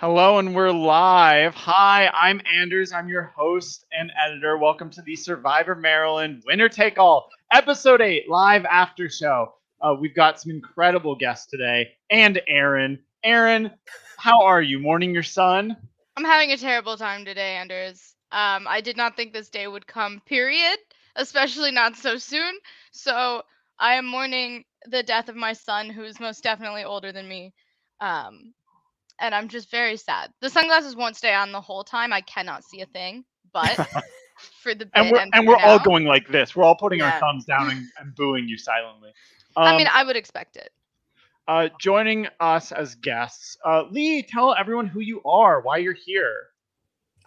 Hello, and we're live. Hi, I'm Anders. I'm your host and editor. Welcome to the Survivor Maryland Winner Take All, Episode 8, live after show. Uh, we've got some incredible guests today, and Erin. Erin, how are you? Mourning your son? I'm having a terrible time today, Anders. Um, I did not think this day would come, period, especially not so soon. So I am mourning the death of my son, who is most definitely older than me. Um, and I'm just very sad. The sunglasses won't stay on the whole time. I cannot see a thing, but for the and we're, and, and we're now, all going like this. We're all putting yeah. our thumbs down and, and booing you silently. Um, I mean, um, I would expect it. Uh, joining us as guests, uh, Lee, tell everyone who you are, why you're here.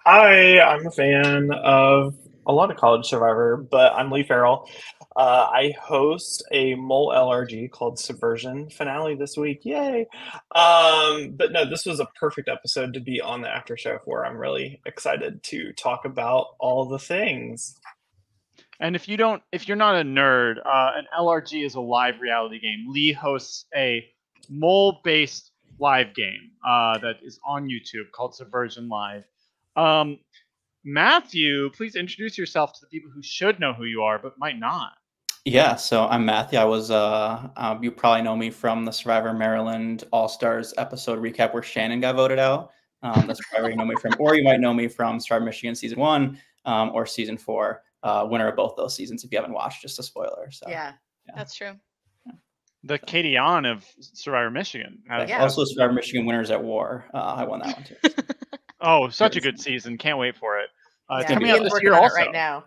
Hi, I'm a fan of a lot of College Survivor, but I'm Lee Farrell. Uh, I host a mole LRG called Subversion finale this week. Yay! Um, but no, this was a perfect episode to be on the after show for. I'm really excited to talk about all the things. And if you don't, if you're not a nerd, uh, an LRG is a live reality game. Lee hosts a mole-based live game uh, that is on YouTube called Subversion Live. Um, Matthew, please introduce yourself to the people who should know who you are but might not. Yeah, so I'm Matthew. I was, uh, um, you probably know me from the Survivor Maryland All Stars episode recap where Shannon got voted out. Um, that's probably where you know me from, or you might know me from Survivor Michigan season one um, or season four, uh, winner of both those seasons. If you haven't watched, just a spoiler. So yeah, yeah. that's true. The Katie on of Survivor Michigan. Yeah. Also, Survivor Michigan winners at war. Uh, I won that one too. oh, such a good season! Can't wait for it. Uh, yeah, it's coming out this year also. right now.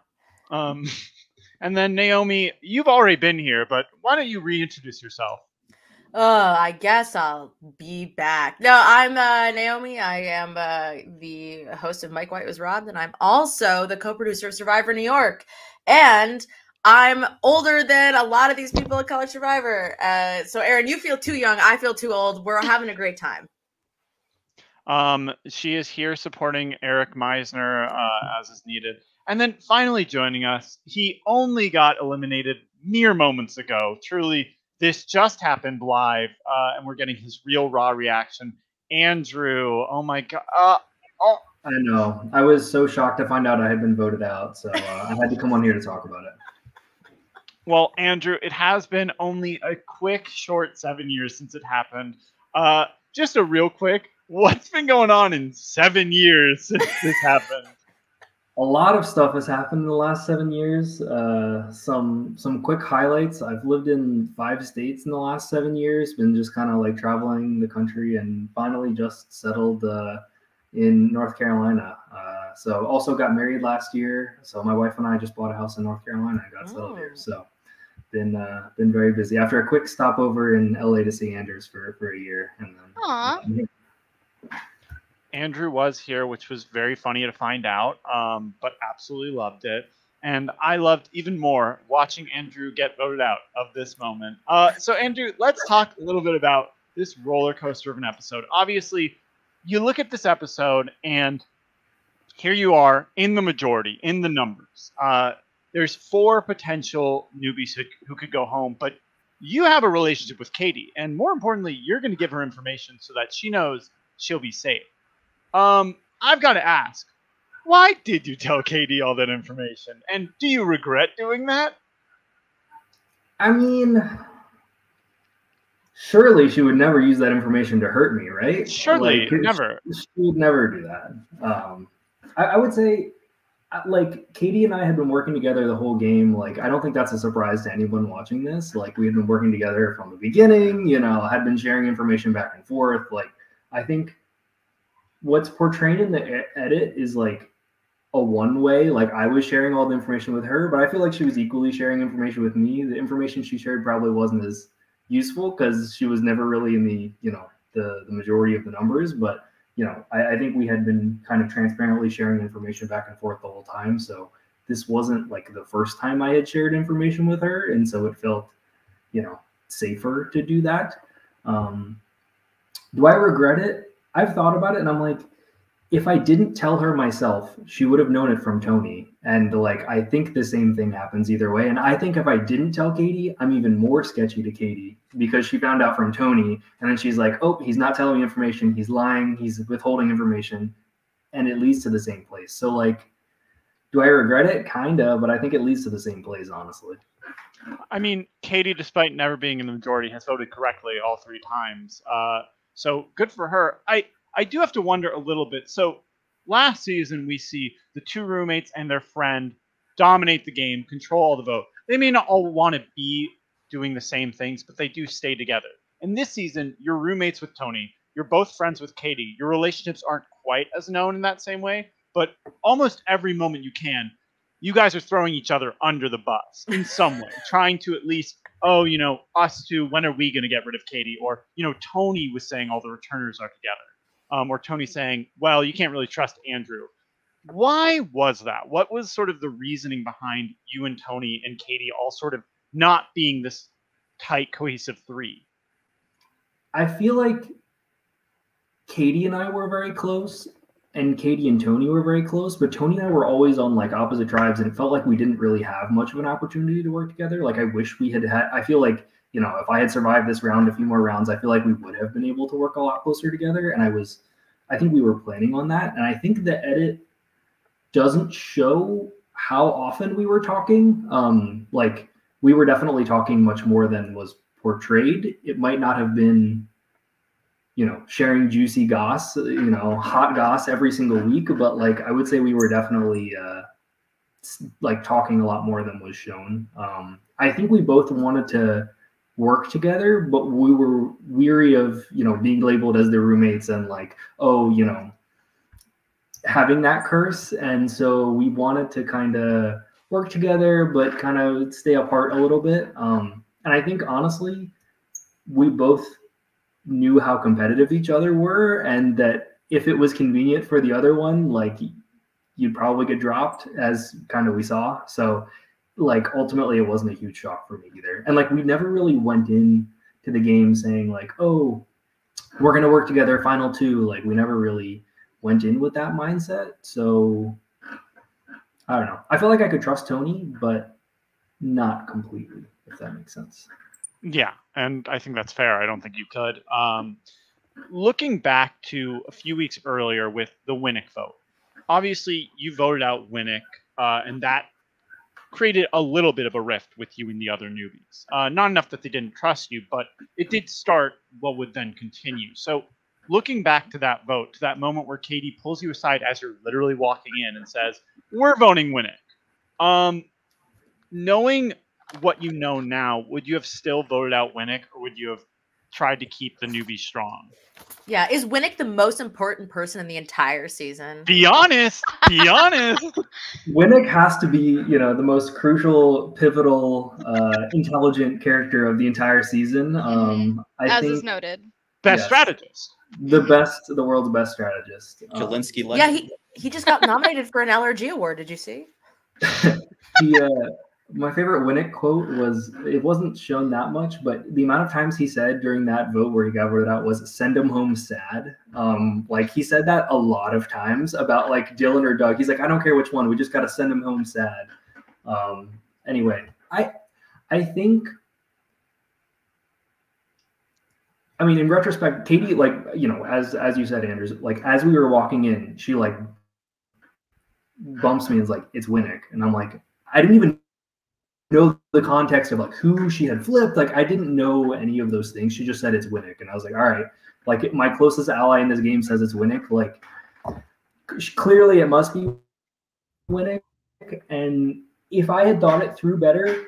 Um, And then Naomi, you've already been here, but why don't you reintroduce yourself? Oh, I guess I'll be back. No, I'm uh, Naomi. I am uh, the host of Mike White was robbed, and I'm also the co-producer of Survivor New York. And I'm older than a lot of these people at College Survivor. Uh, so, Erin, you feel too young. I feel too old. We're having a great time. Um, she is here supporting Eric Meisner uh, as is needed. And then finally joining us, he only got eliminated mere moments ago. Truly, this just happened live, uh, and we're getting his real raw reaction. Andrew, oh my god. Uh, oh. I know. I was so shocked to find out I had been voted out, so uh, I had to come on here to talk about it. Well, Andrew, it has been only a quick, short seven years since it happened. Uh, just a real quick, what's been going on in seven years since this happened? a lot of stuff has happened in the last seven years. Uh, some some quick highlights. I've lived in five states in the last seven years. Been just kind of like traveling the country, and finally just settled uh, in North Carolina. Uh, so also got married last year. So my wife and I just bought a house in North Carolina and got settled here. Oh. So been uh, been very busy. After a quick stopover in LA to see Anders for for a year, and then. Aww. Andrew was here, which was very funny to find out, um, but absolutely loved it. And I loved even more watching Andrew get voted out of this moment. Uh, so, Andrew, let's talk a little bit about this roller coaster of an episode. Obviously, you look at this episode, and here you are in the majority, in the numbers. Uh, there's four potential newbies who, who could go home, but you have a relationship with Katie, and more importantly, you're going to give her information so that she knows she'll be safe. Um, I've got to ask, why did you tell Katie all that information? And do you regret doing that? I mean, surely she would never use that information to hurt me, right? Surely, like, never. She, she, would never do that. Um, I, I would say, uh, like, Katie and I had been working together the whole game. Like, I don't think that's a surprise to anyone watching this. Like, we had been working together from the beginning, you know, had been sharing information back and forth. Like, I think what's portrayed in the edit is like a one way. Like I was sharing all the information with her, but I feel like she was equally sharing information with me. The information she shared probably wasn't as useful because she was never really in the you know the the majority of the numbers. But you know, I, I think we had been kind of transparently sharing information back and forth the whole time. So this wasn't like the first time I had shared information with her, and so it felt you know safer to do that. Um, do I regret it? I've thought about it and I'm like, if I didn't tell her myself, she would have known it from Tony. And like, I think the same thing happens either way. And I think if I didn't tell Katie, I'm even more sketchy to Katie because she found out from Tony. And then she's like, oh, he's not telling me information. He's lying. He's withholding information. And it leads to the same place. So, like, do I regret it? Kinda, but I think it leads to the same place, honestly. I mean, Katie, despite never being in the majority, has voted correctly all three times. Uh, so good for her. I I do have to wonder a little bit. So last season, we see the two roommates and their friend dominate the game, control all the vote. They may not all want to be doing the same things, but they do stay together. And this season, you're roommates with Tony. You're both friends with Katie. Your relationships aren't quite as known in that same way, but almost every moment you can, you guys are throwing each other under the bus in some way, trying to at least, oh, you know, us two, when are we going to get rid of Katie? Or, you know, Tony was saying all the returners are together um, or Tony saying, "Well, you can't really trust Andrew." Why was that? What was sort of the reasoning behind you and Tony and Katie all sort of not being this tight, cohesive three? I feel like Katie and I were very close, and Katie and Tony were very close, but Tony and I were always on like opposite tribes, and it felt like we didn't really have much of an opportunity to work together. Like I wish we had had. I feel like you know, if I had survived this round, a few more rounds, I feel like we would have been able to work a lot closer together. And I was, I think we were planning on that. And I think the edit doesn't show how often we were talking. Um, like we were definitely talking much more than was portrayed. It might not have been, you know, sharing juicy goss, you know, hot goss every single week, but like I would say we were definitely uh, like talking a lot more than was shown. Um, I think we both wanted to work together, but we were weary of, you know, being labeled as their roommates and like, oh, you know, having that curse. And so we wanted to kind of work together, but kind of stay apart a little bit. Um, and I think honestly, we both knew how competitive each other were and that if it was convenient for the other one, like you'd probably get dropped as kind of we saw. So like ultimately it wasn't a huge shock for me either. And like we never really went in to the game saying like, oh, we're gonna work together, final two. Like we never really went in with that mindset. So I don't know. I feel like I could trust Tony, but not completely, if that makes sense. Yeah, and I think that's fair. I don't think you could. Um, looking back to a few weeks earlier with the Winnick vote, obviously you voted out Winnick, uh, and that created a little bit of a rift with you and the other newbies. Uh, not enough that they didn't trust you, but it did start what would then continue. So, looking back to that vote, to that moment where Katie pulls you aside as you're literally walking in and says, "We're voting Winnick." Um, knowing what you know now, would you have still voted out Winnick, or would you have tried to keep the newbie strong? Yeah, is Winnick the most important person in the entire season? Be honest. Be honest. Winnick has to be, you know, the most crucial, pivotal, uh, intelligent character of the entire season. Mm-hmm. Um, I As think is noted. Best Yes. strategist. the best, the world's best strategist. Um, Yeah, he he just got nominated for an LRG award. Did you see? he, uh, my favorite Winnick quote was it wasn't shown that much, but the amount of times he said during that vote where he got voted out was "send him home sad." Um, like he said that a lot of times about like Dylan or Doug. He's like, I don't care which one, we just got to send him home sad. Um, anyway, I I think. I mean, in retrospect, Katie, like you know, as as you said, Anders, like as we were walking in, she like bumps me and is like, "It's Winnick," and I'm like, I didn't even know the context of like who she had flipped. Like I didn't know any of those things. She just said it's Winnick, and I was like, all right. Like my closest ally in this game says it's Winnick. Like clearly it must be Winnick. And if I had thought it through better,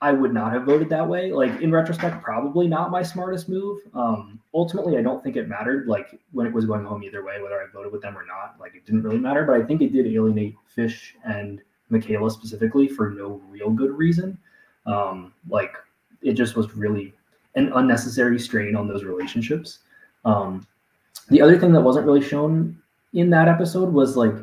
I would not have voted that way. Like in retrospect, probably not my smartest move. Um, ultimately, I don't think it mattered. Like when it was going home either way, whether I voted with them or not, like it didn't really matter. But I think it did alienate Fish and Michaela specifically for no real good reason. Um, like it just was really an unnecessary strain on those relationships. Um, the other thing that wasn't really shown in that episode was like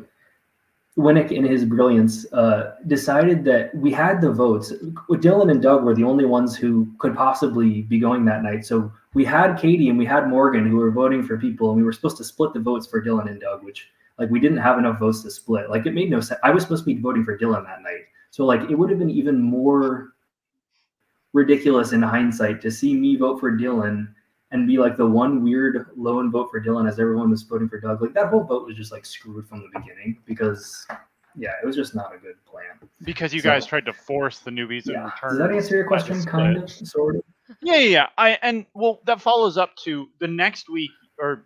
Winnick, in his brilliance, uh, decided that we had the votes. Dylan and Doug were the only ones who could possibly be going that night. So we had Katie and we had Morgan who were voting for people, and we were supposed to split the votes for Dylan and Doug, which like we didn't have enough votes to split. Like it made no sense. I was supposed to be voting for Dylan that night, so like it would have been even more ridiculous in hindsight to see me vote for Dylan and be like the one weird lone vote for Dylan as everyone was voting for Doug. Like that whole vote was just like screwed from the beginning because yeah, it was just not a good plan. Because you So- guys tried to force the newbies in Yeah. return. Does that answer your question? Kind of, sort of. Yeah, yeah, yeah. I and well, that follows up to the next week, or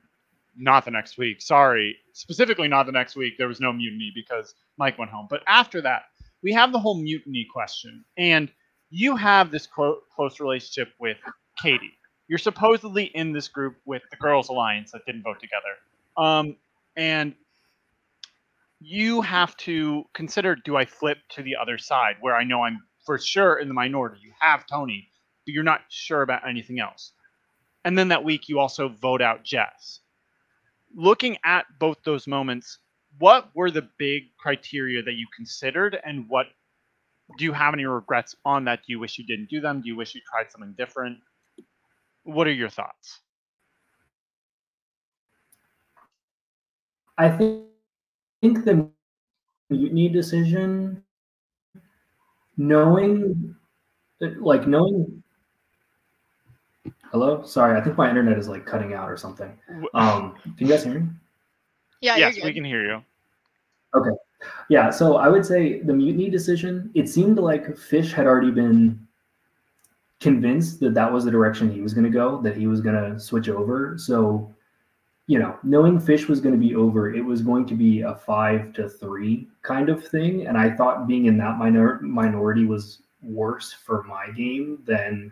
not the next week. Sorry, specifically not the next week. There was no mutiny because Mike went home. But after that, we have the whole mutiny question, and you have this close relationship with Katie. You're supposedly in this group with the Girls Alliance that didn't vote together, um, and you have to consider: Do I flip to the other side where I know I'm for sure in the minority? You have Tony, but you're not sure about anything else. And then that week, you also vote out Jess. Looking at both those moments, what were the big criteria that you considered, and what do you have any regrets on that? Do you wish you didn't do them? Do you wish you tried something different? What are your thoughts? I think, think the mutiny decision, knowing, that like knowing. Hello, sorry, I think my internet is like cutting out or something. Um, can you guys hear me? Yeah, yes, we can hear you. Okay. Yeah, so I would say the mutiny decision, it seemed like Fish had already been convinced that that was the direction he was going to go, that he was going to switch over. So, you know, knowing Fish was going to be over, it was going to be a five to three kind of thing. And I thought being in that minor- minority was worse for my game than,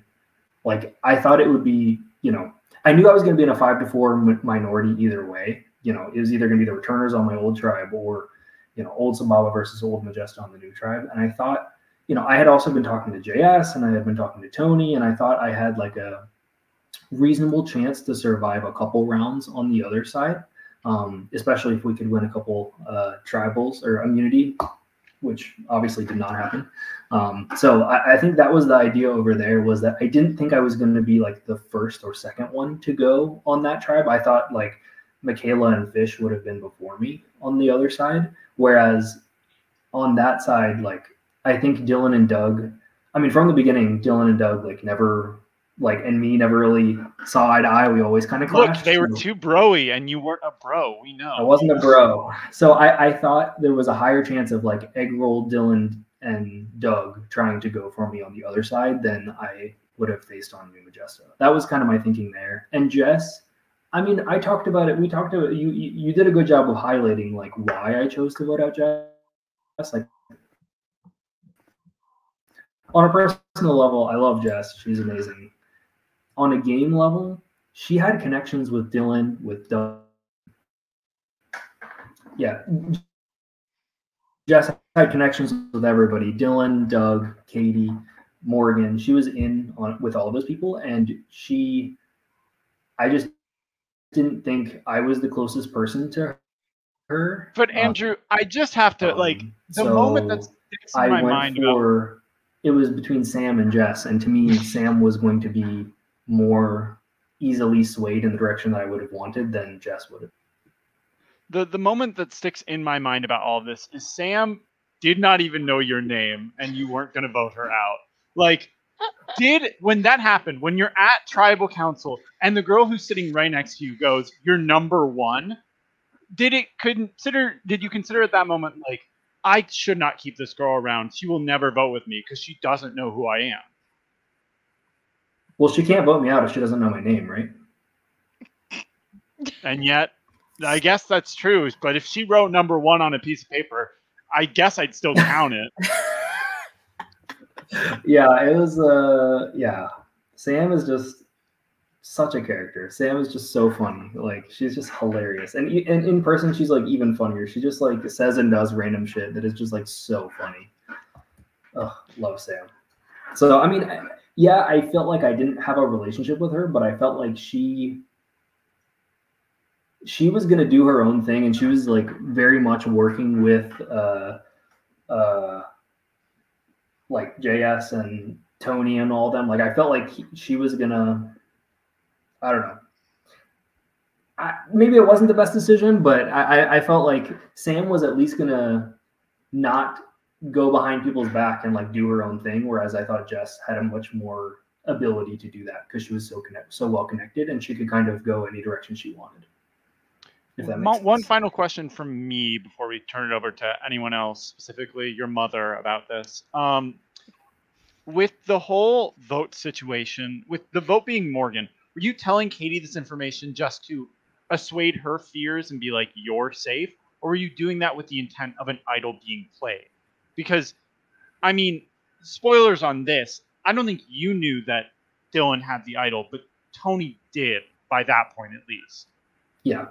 like, I thought it would be, you know, I knew I was going to be in a five to four mi- minority either way. You know, it was either going to be the returners on my old tribe or you know, old Zimbabwe versus old Majesta on the new tribe. And I thought, you know, I had also been talking to JS and I had been talking to Tony, and I thought I had like a reasonable chance to survive a couple rounds on the other side, um, especially if we could win a couple uh, tribals or immunity, which obviously did not happen. Um, so I, I think that was the idea over there was that I didn't think I was going to be like the first or second one to go on that tribe. I thought like Michaela and Fish would have been before me on the other side. Whereas on that side, like I think Dylan and Doug, I mean, from the beginning, Dylan and Doug like never like and me never really saw eye to eye. We always kind of Look, they were too broy, and you weren't a bro. We know. I wasn't a bro. So I, I thought there was a higher chance of like egg roll Dylan and Doug trying to go for me on the other side than I would have faced on New Majesta. That was kind of my thinking there. And Jess, I mean, I talked about it. We talked about you. You, you did a good job of highlighting like why I chose to vote out Jess. Like on a personal level, I love Jess. She's amazing. On a game level, she had connections with Dylan, with Doug. Yeah, Jess had connections with everybody: Dylan, Doug, Katie, Morgan. She was in on with all those people, and she, I just didn't think I was the closest person to her. But Um, Andrew, I just have to like um, the moment that so sticks in I my went mind about for it was between Sam and Jess, and to me, Sam was going to be more easily swayed in the direction that I would have wanted than Jess would have. The the moment that sticks in my mind about all of this is Sam did not even know your name and you weren't going to vote her out. Like did when that happened when you're at tribal council and the girl who's sitting right next to you goes you're number 1 did it consider did you consider at that moment like I should not keep this girl around. She will never vote with me because she doesn't know who I am. Well, she can't vote me out if she doesn't know my name, right? And yet, I guess that's true. But if she wrote number one on a piece of paper, I guess I'd still count it. yeah, it was. Uh, yeah, Sam is just such a character. Sam is just so funny. Like she's just hilarious, and, and in person she's like even funnier. She just like says and does random shit that is just like so funny. Ugh, love Sam. So I mean, yeah, I felt like I didn't have a relationship with her, but I felt like she she was gonna do her own thing, and she was like very much working with uh uh like JS and Tony and all them. Like I felt like he, she was gonna I don't know. I, maybe it wasn't the best decision, but I, I, felt like Sam was at least gonna not go behind people's back and like do her own thing. Whereas I thought Jess had a much more ability to do that because she was so connect so well connected and she could kind of go any direction she wanted. If that Mo- makes One final question from me before we turn it over to anyone else, specifically your mother, about this. Um, with the whole vote situation, with the vote being Morgan, were you telling Katie this information just to assuade her fears and be like, you're safe? Or were you doing that with the intent of an idol being played? Because, I mean, spoilers on this, I don't think you knew that Dylan had the idol, but Tony did by that point at least. Yeah.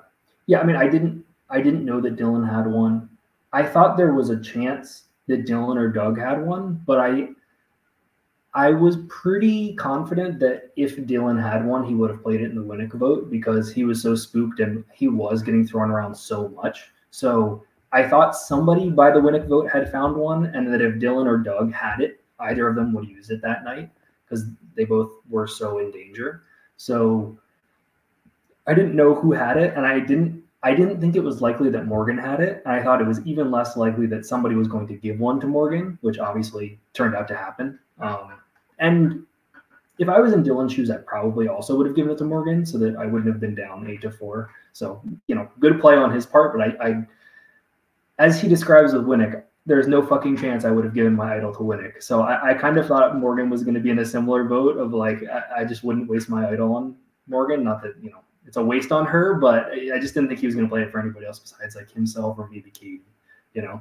Yeah, I mean I didn't I didn't know that Dylan had one. I thought there was a chance that Dylan or Doug had one, but I I was pretty confident that if Dylan had one, he would have played it in the Winnick vote because he was so spooked and he was getting thrown around so much. So I thought somebody by the Winnick vote had found one, and that if Dylan or Doug had it, either of them would use it that night because they both were so in danger. So I didn't know who had it, and I didn't I didn't think it was likely that Morgan had it. And I thought it was even less likely that somebody was going to give one to Morgan, which obviously turned out to happen. Um, and if I was in Dylan's shoes, I probably also would have given it to Morgan so that I wouldn't have been down eight to four. So, you know, good play on his part. But I, I as he describes with Winnick, there's no fucking chance I would have given my idol to Winnick. So I, I kind of thought Morgan was going to be in a similar boat of like, I, I just wouldn't waste my idol on Morgan. Not that, you know, it's a waste on her, but I just didn't think he was going to play it for anybody else besides like himself or maybe Katie, you know.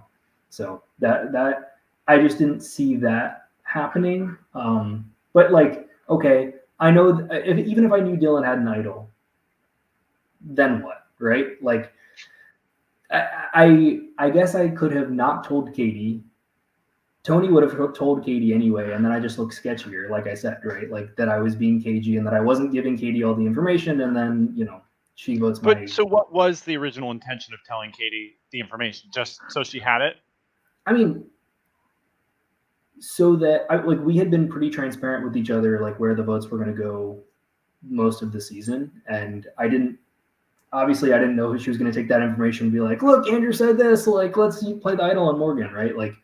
So that that I just didn't see that happening. Um, but like, okay, I know if, even if I knew Dylan had an idol, then what, right? Like, I, I guess I could have not told Katie. Tony would have told Katie anyway, and then I just look sketchier, like I said, right? Like that I was being cagey and that I wasn't giving Katie all the information, and then you know she votes my. But so, what was the original intention of telling Katie the information? Just so she had it? I mean, so that I, like we had been pretty transparent with each other, like where the votes were going to go most of the season, and I didn't. Obviously, I didn't know she was going to take that information and be like, "Look, Andrew said this. Like, let's play the idol on Morgan, right?" Like,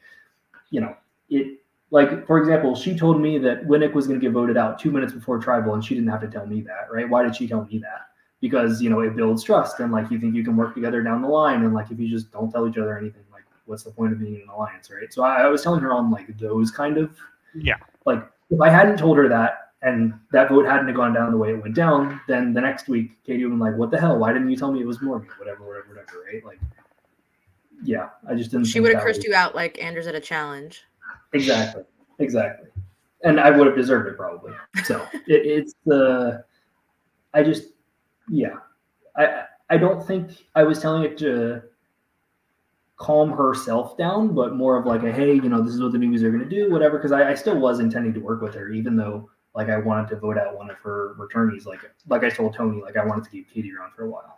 you know, it. Like, for example, she told me that Winnick was going to get voted out two minutes before tribal, and she didn't have to tell me that, right? Why did she tell me that? Because you know it builds trust, and like you think you can work together down the line, and like if you just don't tell each other anything, like what's the point of being in an alliance, right? So I, I was telling her on like those kind of Yeah. like if I hadn't told her that and that vote hadn't gone down the way it went down, then the next week Katie would have been like, "What the hell? Why didn't you tell me it was Morgan? Whatever, whatever, whatever." Right? Like, yeah, I just didn't. She would have cursed was- you out like Anders at a challenge. Exactly, exactly, and I would have deserved it probably. So it, it's the, I just, yeah, I I don't think I was telling it to calm herself down, but more of like a hey, you know, this is what the newbies are going to do, whatever. Because I, I still was intending to work with her, even though like I wanted to vote out one of her returnees. Like like I told Tony, like I wanted to keep Katie around for a while.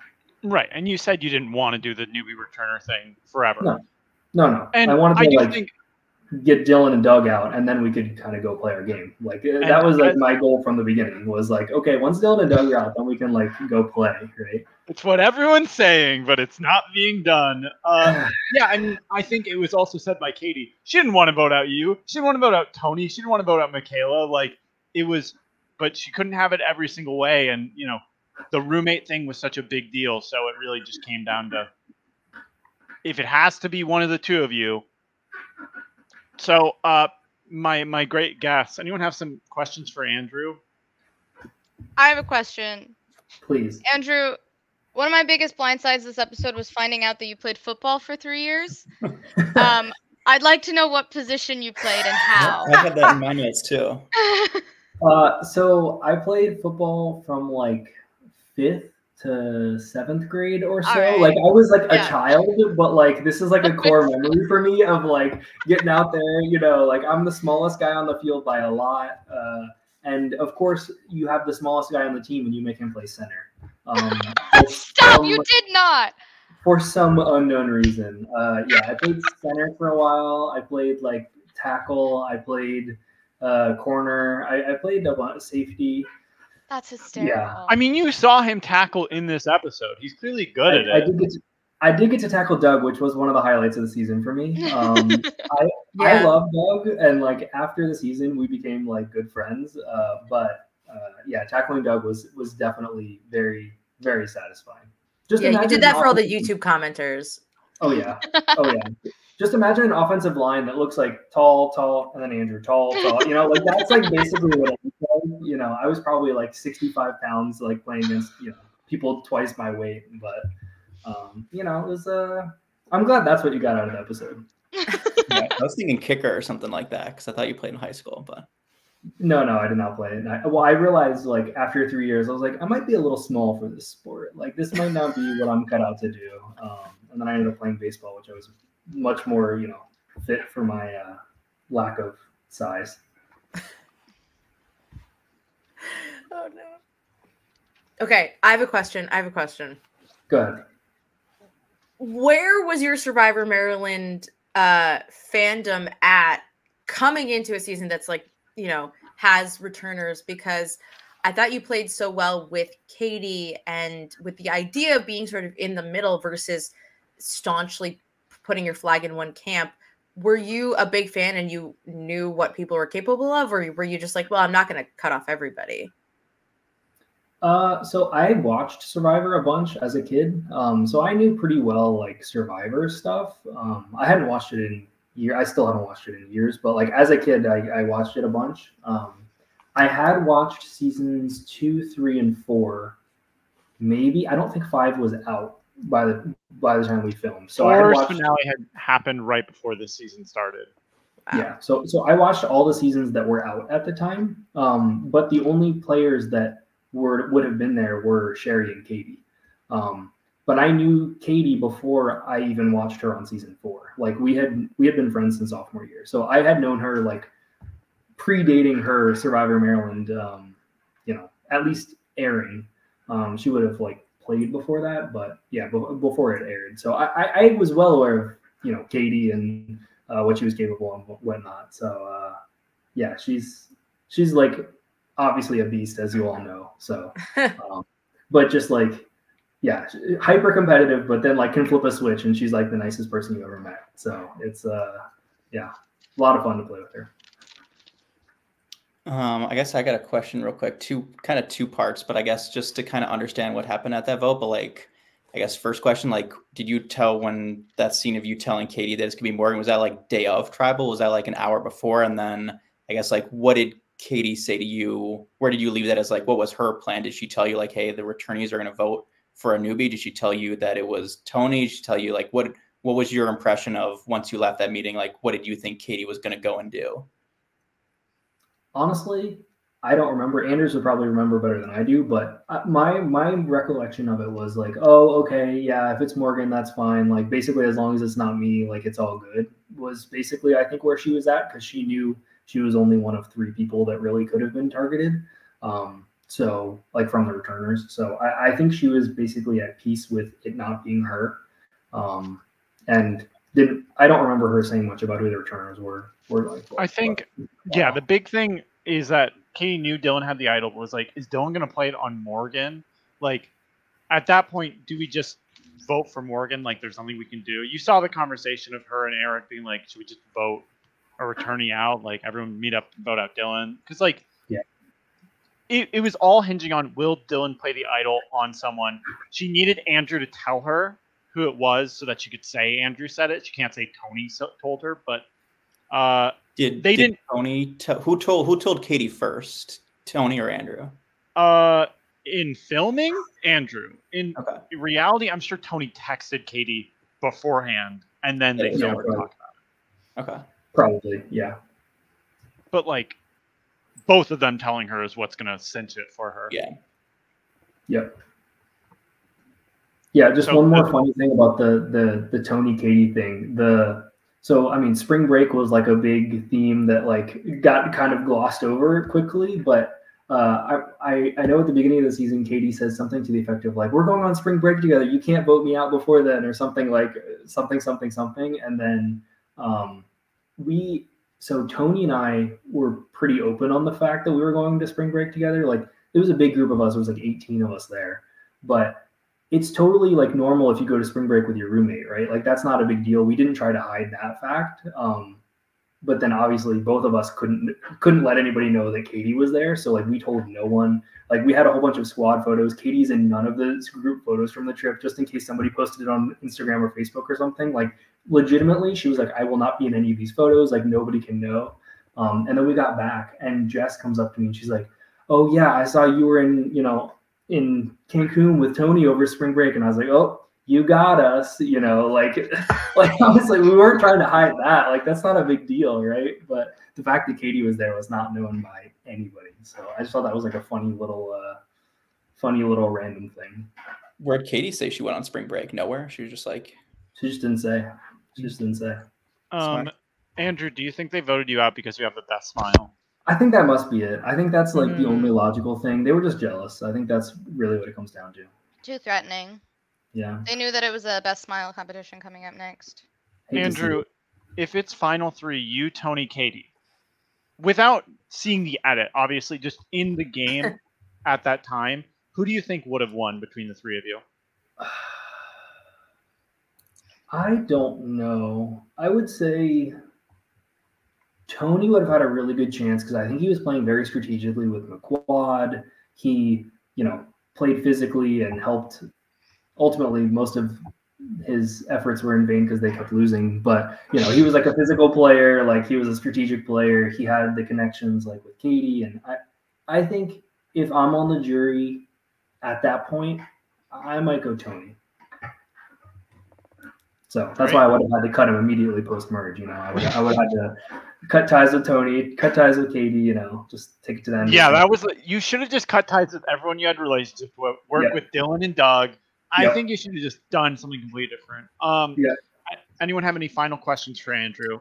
Right. And you said you didn't want to do the newbie returner thing forever. No. No, no, And I wanted I to do like think get Dylan and Doug out, and then we could kind of go play our game. Like uh, that was like my goal from the beginning. Was like, okay, once Dylan and Doug are out, then we can like go play, right? it's what everyone's saying, but it's not being done. Uh, yeah, I mean, I think it was also said by Katie. She didn't want to vote out you. She didn't want to vote out Tony. She didn't want to vote out Michaela. Like it was, but she couldn't have it every single way. And you know, the roommate thing was such a big deal, so it really just came down to if it has to be one of the two of you. So, uh, my my great guess. Anyone have some questions for Andrew? I have a question. Please. Andrew, one of my biggest blindsides this episode was finding out that you played football for three years. Um, I'd like to know what position you played and how. I had that in my notes too. Uh, so I played football from like fifth to seventh grade or so. Alright. Like I was like a child, but like this is like a core memory for me of like getting out there. You know, like I'm the smallest guy on the field by a lot. Uh, and of course, you have the smallest guy on the team, and you make him play center. Um, Stop! some- You did not. for some unknown reason. Uh, yeah, I played center for a while. I played like tackle. I played uh, corner. I, I played a lot of safety. That's hysterical. Yeah. I mean, you saw him tackle in this episode. He's clearly good I, at I it. did get to, I did get to tackle Doug, which was one of the highlights of the season for me. Um, I Yeah. love Doug, and like after the season, we became like good friends. Uh, but uh, yeah, tackling Doug was was definitely very very satisfying. Just Yeah, you did that for all the YouTube commenters. Oh yeah, oh yeah. Just imagine an offensive line that looks like tall, tall, and then Andrew, tall, tall. You know, like that's like basically what it was. like. You know, I was probably like 65 pounds, like playing against you know people twice my weight, but um, you know, it was. Uh, I'm glad that's what you got out of the episode. Yeah, I was thinking kicker or something like that because I thought you played in high school, but No, no, I did not play it. I, well, I realized like after three years, I was like, I might be a little small for this sport. Like this might not be what I'm cut out to do. Um, and then I ended up playing baseball, which I was much more, you know, fit for my uh, lack of size. Oh no. Okay, I have a question. I have a question. Go ahead. Where was your Survivor Maryland uh fandom at coming into a season that's like, you know, has returners because I thought you played so well with Katie and with the idea of being sort of in the middle versus staunchly putting your flag in one camp. Were you a big fan and you knew what people were capable of, or were you just like, well, I'm not going to cut off everybody? Uh, so I watched Survivor a bunch as a kid. Um, so I knew pretty well like Survivor stuff. Um, I hadn't watched it in year. I still haven't watched it in years, but like as a kid, I, I watched it a bunch. Um, I had watched seasons two, three, and four. Maybe I don't think five was out by the by the time we filmed. So I had First watched finale had happened right before this season started. Wow. yeah. So so I watched all the seasons that were out at the time. Um, but the only players that were would have been there were Sherry and Katie. Um, but I knew Katie before I even watched her on season four. Like we had we had been friends since sophomore year, so I had known her like predating her Survivor Maryland. Um, you know, at least airing. Um, she would have like played before that, but yeah, be- before it aired. So I, I, I was well aware of you know Katie and uh, what she was capable of and whatnot. So uh, yeah, she's she's like obviously a beast, as you all know. So, um, but just like yeah, hyper competitive, but then like can flip a switch, and she's like the nicest person you ever met. So it's uh yeah, a lot of fun to play with her. Um, I guess I got a question real quick, two kind of two parts, but I guess just to kind of understand what happened at that vote. But like, I guess first question, like, did you tell when that scene of you telling Katie that it's gonna be Morgan? Was that like day of tribal? Was that like an hour before? And then I guess like, what did Katie say to you? Where did you leave that as like, what was her plan? Did she tell you like, hey, the returnees are gonna vote for a newbie? Did she tell you that it was Tony? Did she tell you like what? What was your impression of once you left that meeting? Like, what did you think Katie was gonna go and do? Honestly, I don't remember. Anders would probably remember better than I do, but my my recollection of it was like, oh, okay, yeah, if it's Morgan, that's fine. Like basically, as long as it's not me, like it's all good. Was basically I think where she was at because she knew she was only one of three people that really could have been targeted. Um, so like from the returners. So I, I think she was basically at peace with it not being her. Um, and didn't I don't remember her saying much about who the returners were. Were like. I think, yeah, the big thing is that Katie knew Dylan had the idol. But was like, is Dylan gonna play it on Morgan? Like, at that point, do we just vote for Morgan? Like, there's nothing we can do. You saw the conversation of her and Eric being like, should we just vote a returnee out? Like, everyone meet up and vote out Dylan because like, Yeah. It, it was all hinging on will Dylan play the idol on someone. She needed Andrew to tell her who it was so that she could say Andrew said it. She can't say Tony so, told her, but uh, Did They did didn't- Tony tell who told who told Katie first? Tony or Andrew? Uh, in filming, Andrew. In Okay. reality, I'm sure Tony texted Katie beforehand, and then they Yeah, started right. talking about it. Okay. Probably, yeah. But like, both of them telling her is what's gonna cinch it for her. Yeah. Yep. Yeah, just So one more the- funny thing about the the the Tony Katie thing. The so I mean, spring break was like a big theme that like got kind of glossed over quickly, but uh, I, I I know at the beginning of the season, Katie says something to the effect of like, "We're going on spring break together. You can't vote me out before then," or something like something something something. And then um, we so Tony and I were pretty open on the fact that we were going to spring break together. Like it was a big group of us. It was like 18 of us there, but it's totally like normal if you go to spring break with your roommate, right? Like that's not a big deal. We didn't try to hide that fact. Um, but then obviously both of us couldn't couldn't let anybody know that Katie was there. So like we told no one. Like we had a whole bunch of squad photos. Katie's in none of the group photos from the trip, just in case somebody posted it on Instagram or Facebook or something. Like legitimately, she was like, "I will not be in any of these photos. Like nobody can know." Um, and then we got back, and Jess comes up to me and she's like, "Oh yeah, I saw you were in you know in Cancun with Tony over spring break," and I was like, "Oh." You got us, you know, like, like honestly, we weren't trying to hide that. Like, that's not a big deal, right? But the fact that Katie was there was not known by anybody. So I just thought that was like a funny little, uh, funny little random thing. Where'd Katie say she went on spring break? Nowhere. She was just like, She just didn't say. She just didn't say. Um, Smart. Andrew, do you think they voted you out because you have the best smile? I think that must be it. I think that's like the Hmm. only logical thing. They were just jealous. I think that's really what it comes down to. Too threatening. Yeah. They knew that it was a best smile competition coming up next. Hate to see Andrew, if it's final three, you, Tony, Katie, without seeing the edit, obviously, just in the game at that time, who do you think would have won between the three of you? I don't know. I would say Tony would have had a really good chance because I think he was playing very strategically with McQuad. He, you know, played physically and helped. Ultimately, most of his efforts were in vain because they kept losing. But you know, he was like a physical player. Like he was a strategic player. He had the connections like with Katie, and I, I think if I'm on the jury at that point, I might go Tony. So that's why I would have had to cut him immediately post merge. You know, I would I would have had to cut ties with Tony, cut ties with Katie. You know, just take it to them. Yeah, that was. You should have just cut ties with everyone you had relationships with. Work Yeah. with Dylan and Doug. I Yep. think you should have just done something completely different. Um, Yeah. Anyone have any final questions for Andrew?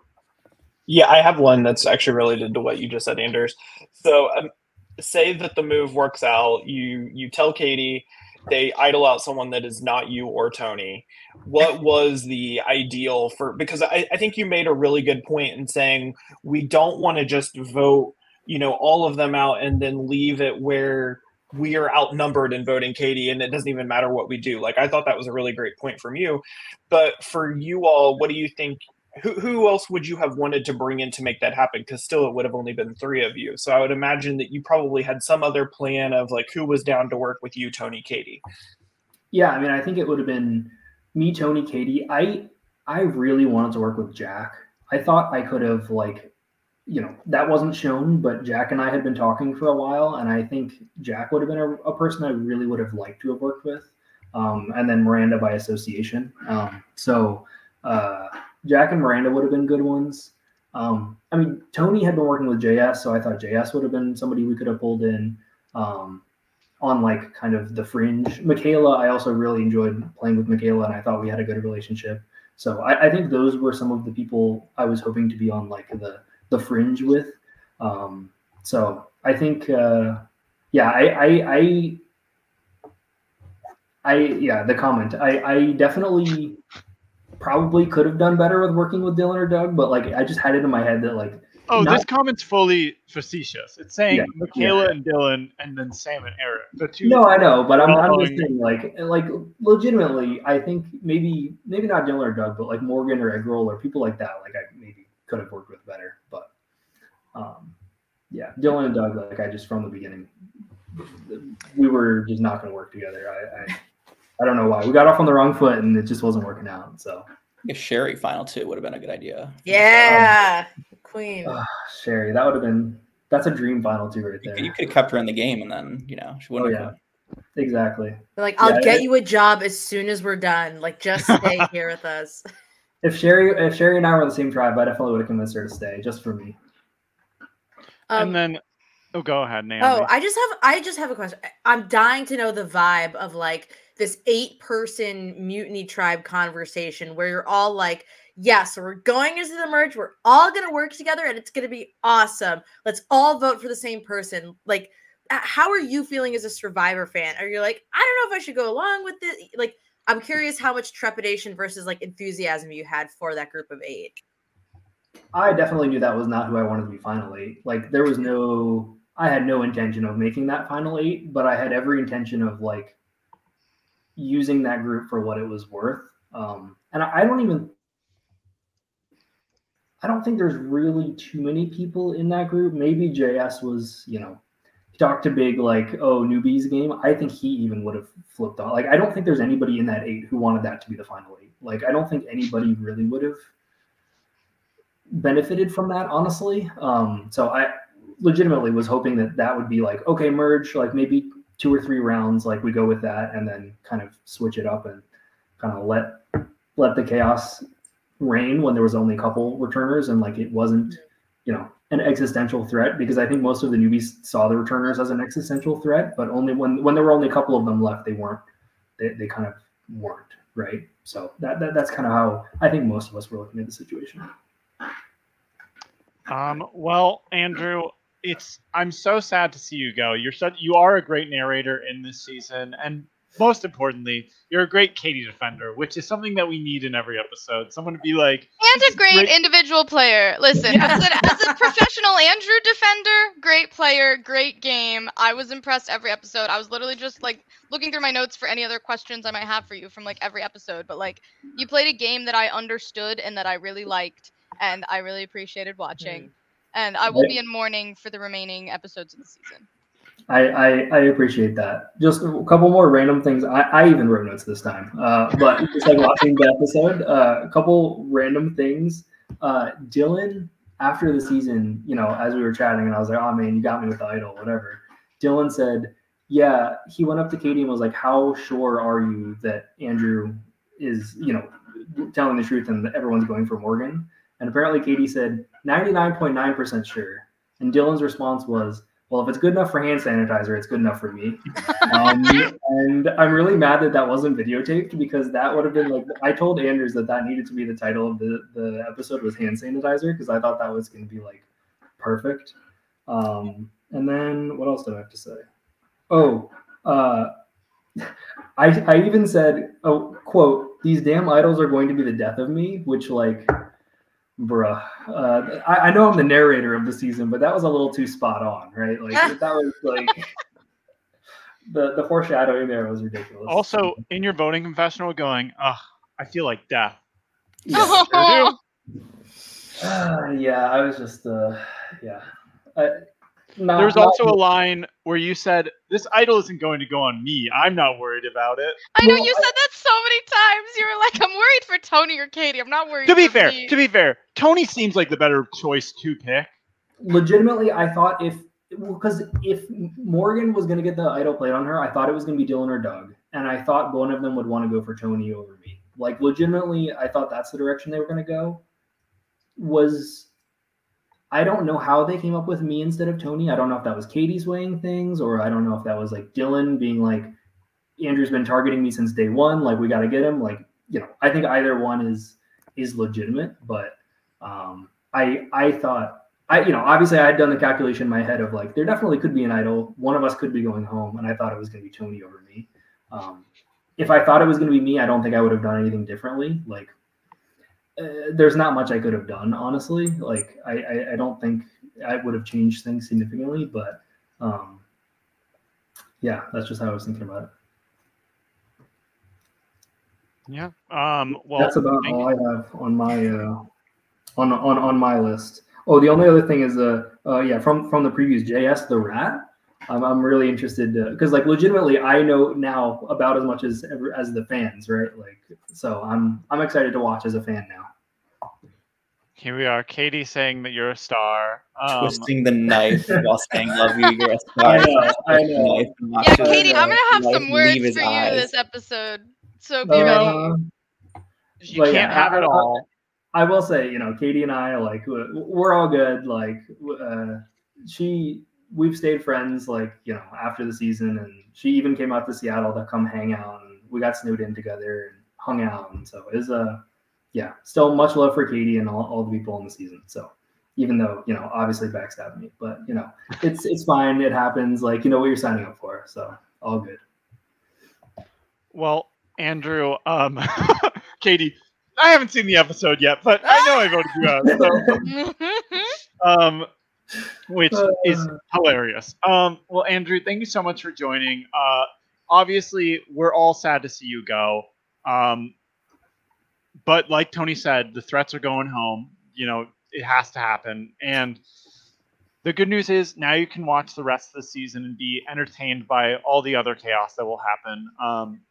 Yeah, I have one that's actually related to what you just said, Anders. So, um, say that the move works out. You you tell Katie they idol out someone that is not you or Tony. What was the ideal for? Because I, I think you made a really good point in saying we don't want to just vote, you know, all of them out and then leave it where we are outnumbered in voting Katie, and it doesn't even matter what we do. Like I thought that was a really great point from you. But for you all, what do you think who, who else would you have wanted to bring in to make that happen? Because still, it would have only been three of you. So I would imagine that you probably had some other plan of like who was down to work with you, Tony, Katie. Yeah, I mean, I think it would have been me, Tony, Katie. I I really wanted to work with Jack. I thought I could have like, you know, that wasn't shown, but Jack and I had been talking for a while, and I think Jack would have been a, a person I really would have liked to have worked with. Um, and then Miranda by association. Um, so uh, Jack and Miranda would have been good ones. Um, I mean, Tony had been working with JS, so I thought JS would have been somebody we could have pulled in. Um, on like kind of the fringe. Michaela, I also really enjoyed playing with Michaela, and I thought we had a good relationship. So I, I think those were some of the people I was hoping to be on like the the fringe with. Um, so I think, uh, yeah, I, I, I, I, yeah, the comment. I, I definitely probably could have done better with working with Dylan or Doug, but like I just had it in my head that like Oh, Not- this comment's fully facetious. It's saying Yeah, Michaela yeah. and Dylan, and then Sam and Eric. The two. No, I know, but I'm, I'm just saying, like, like legitimately, I think maybe, maybe not Dylan or Doug, but like Morgan or Eggroll or people like that, like I maybe could have worked with better. But, um, yeah, Dylan and Doug, like I just from the beginning, we were just not going to work together. I, I, I don't know why. We got off on the wrong foot, and it just wasn't working out. So, I guess Sherry final two would have been a good idea. Yeah, queen. ah, Sherry, that would have been that's a dream final two right You there. could, you could have kept her in the game, and then you know she Oh wouldn't. yeah, have exactly. They're like, I'll Yeah, get it- you a job as soon as we're done. Like, just stay here with us. If Sherry, if Sherry and I were in the same tribe, I definitely would have convinced her to stay just for me. and Um, then, oh, go ahead, Naomi. Oh, I just have I just have a question. I'm dying to know the vibe of like this eight person mutiny tribe conversation where you're all like, yeah, so we're going into the merge, we're all gonna work together and it's gonna be awesome. Let's all vote for the same person. Like, how are you feeling as a survivor fan? Are you like, I don't know if I should go along with this? Like, I'm curious how much trepidation versus like enthusiasm you had for that group of eight. I definitely knew that was not who I wanted to be final eight. Like there was no I had no intention of making that final eight, but I had every intention of like using that group for what it was worth. Um, and I, I don't even, I don't think there's really too many people in that group. Maybe JS was, you know, talked to Big like, oh, newbies game. I think he even would have flipped on. Like, I don't think there's anybody in that eight who wanted that to be the final eight. Like, I don't think anybody really would have benefited from that, honestly. Um, so I legitimately was hoping that that would be like, okay, merge, like maybe two or three rounds, like we go with that, and then kind of switch it up and kind of let let the chaos reign when there was only a couple returners and like it wasn't, you know, an existential threat because I think most of the newbies saw the returners as an existential threat, but only when when there were only a couple of them left, they weren't. They, they kind of weren't right. So that, that that's kind of how I think most of us were looking at the situation. Um, well, Andrew, it's I'm so sad to see you go. You're such you are a great narrator in this season, and most importantly, you're a great Katie defender, which is something that we need in every episode. Someone to be like, and a great, great, individual player. Listen, yeah. as, a, as a professional Andrew defender, great player, great game. I was impressed every episode. I was literally just like looking through my notes for any other questions I might have for you from like every episode. But like, you played a game that I understood and that I really liked, and I really appreciated watching. Mm and I will be in mourning for the remaining episodes of the season. I, I, I appreciate that. Just a couple more random things. I, I even wrote notes this time, uh, but just like watching the episode, uh, a couple random things. Uh, Dylan, after the season, you know, as we were chatting, and I was like, "Oh man, you got me with the idol, whatever." Dylan said, "Yeah." He went up to Katie and was like, "How sure are you that Andrew is, you know, telling the truth and that everyone's going for Morgan?" And apparently, Katie said, 99.9% sure. And Dylan's response was, well, if it's good enough for hand sanitizer, it's good enough for me. um, and I'm really mad that that wasn't videotaped because that would have been like I told Anders that that needed to be the title of the the episode was hand sanitizer because I thought that was going to be like perfect. Um, and then what else did I have to say? Oh, uh, I I even said, oh, quote, these damn idols are going to be the death of me, which like bruh. Uh, I, I, know I'm the narrator of the season, but that was a little too spot on, right? Like that was like the the foreshadowing there was ridiculous. Also, in your voting confessional, going, "Ugh, I feel like death." Yeah, uh, yeah I was just, uh, yeah. I, not, There's also a line where you said, "This idol isn't going to go on me. I'm not worried about it." I know well, you said that so many times. You were like, "I'm worried for Tony or Katie. I'm not worried." To be fair, me. to be fair, Tony seems like the better choice to pick. Legitimately, I thought if because if Morgan was going to get the idol played on her, I thought it was going to be Dylan or Doug, and I thought one of them would want to go for Tony over me. Like legitimately, I thought that's the direction they were going to go. Was I don't know how they came up with me instead of Tony. I don't know if that was Katie's weighing things, or I don't know if that was like Dylan being like, Andrew's been targeting me since day one. Like we got to get him. Like you know, I think either one is is legitimate, but um, I I thought I you know obviously I had done the calculation in my head of like there definitely could be an idol. One of us could be going home, and I thought it was going to be Tony over me. Um, if I thought it was going to be me, I don't think I would have done anything differently. Like uh, there's not much I could have done, honestly. Like I, I, I, don't think I would have changed things significantly, but um, yeah, that's just how I was thinking about it. Yeah. Um, well, that's about all I have on my uh, on on on my list. Oh, the only other thing is uh, uh yeah from from the previous JS the rat. I'm, I'm really interested because like legitimately I know now about as much as ever as the fans, right? Like so I'm I'm excited to watch as a fan now. Here we are, Katie saying that you're a star. Um, Twisting the knife while saying "Love you, you're a star." I know, I know. Yeah, Katie, I'm gonna have some words for eyes. you this episode, so be uh, ready. You can't yeah, have I, it all. I, I will say, you know, Katie and I like we're all good. Like, uh, she we've stayed friends like you know after the season and she even came out to seattle to come hang out and we got snowed in together and hung out and so it's a uh, yeah still much love for katie and all, all the people in the season so even though you know obviously backstabbed me but you know it's it's fine it happens like you know what you're signing up for so all good. Well andrew um katie i haven't seen the episode yet but i know i voted you out so. Um which is Uh. hilarious. Um, well, Andrew, thank you so much for joining. Uh, obviously, we're all sad to see you go. Um, but like Tony said, the threats are going home. You know, it has to happen. And the good news is now you can watch the rest of the season and be entertained by all the other chaos that will happen. Um,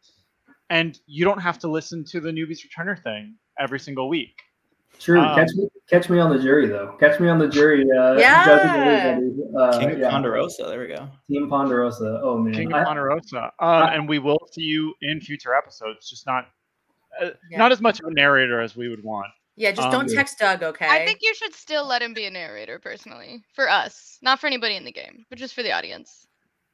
and you don't have to listen to the newbies returner thing every single week. True. Um, catch me, catch me on the jury though. Catch me on the jury. Uh, Yeah. judging everybody. Uh, King of yeah. Ponderosa. There we go. Team Ponderosa. Oh man, King of I- Ponderosa. Um, and we will see you in future episodes, just not uh, Yeah. not as much of a narrator as we would want. Yeah, just Um, don't text Doug, okay? I think you should still let him be a narrator, personally, for us, not for anybody in the game, but just for the audience.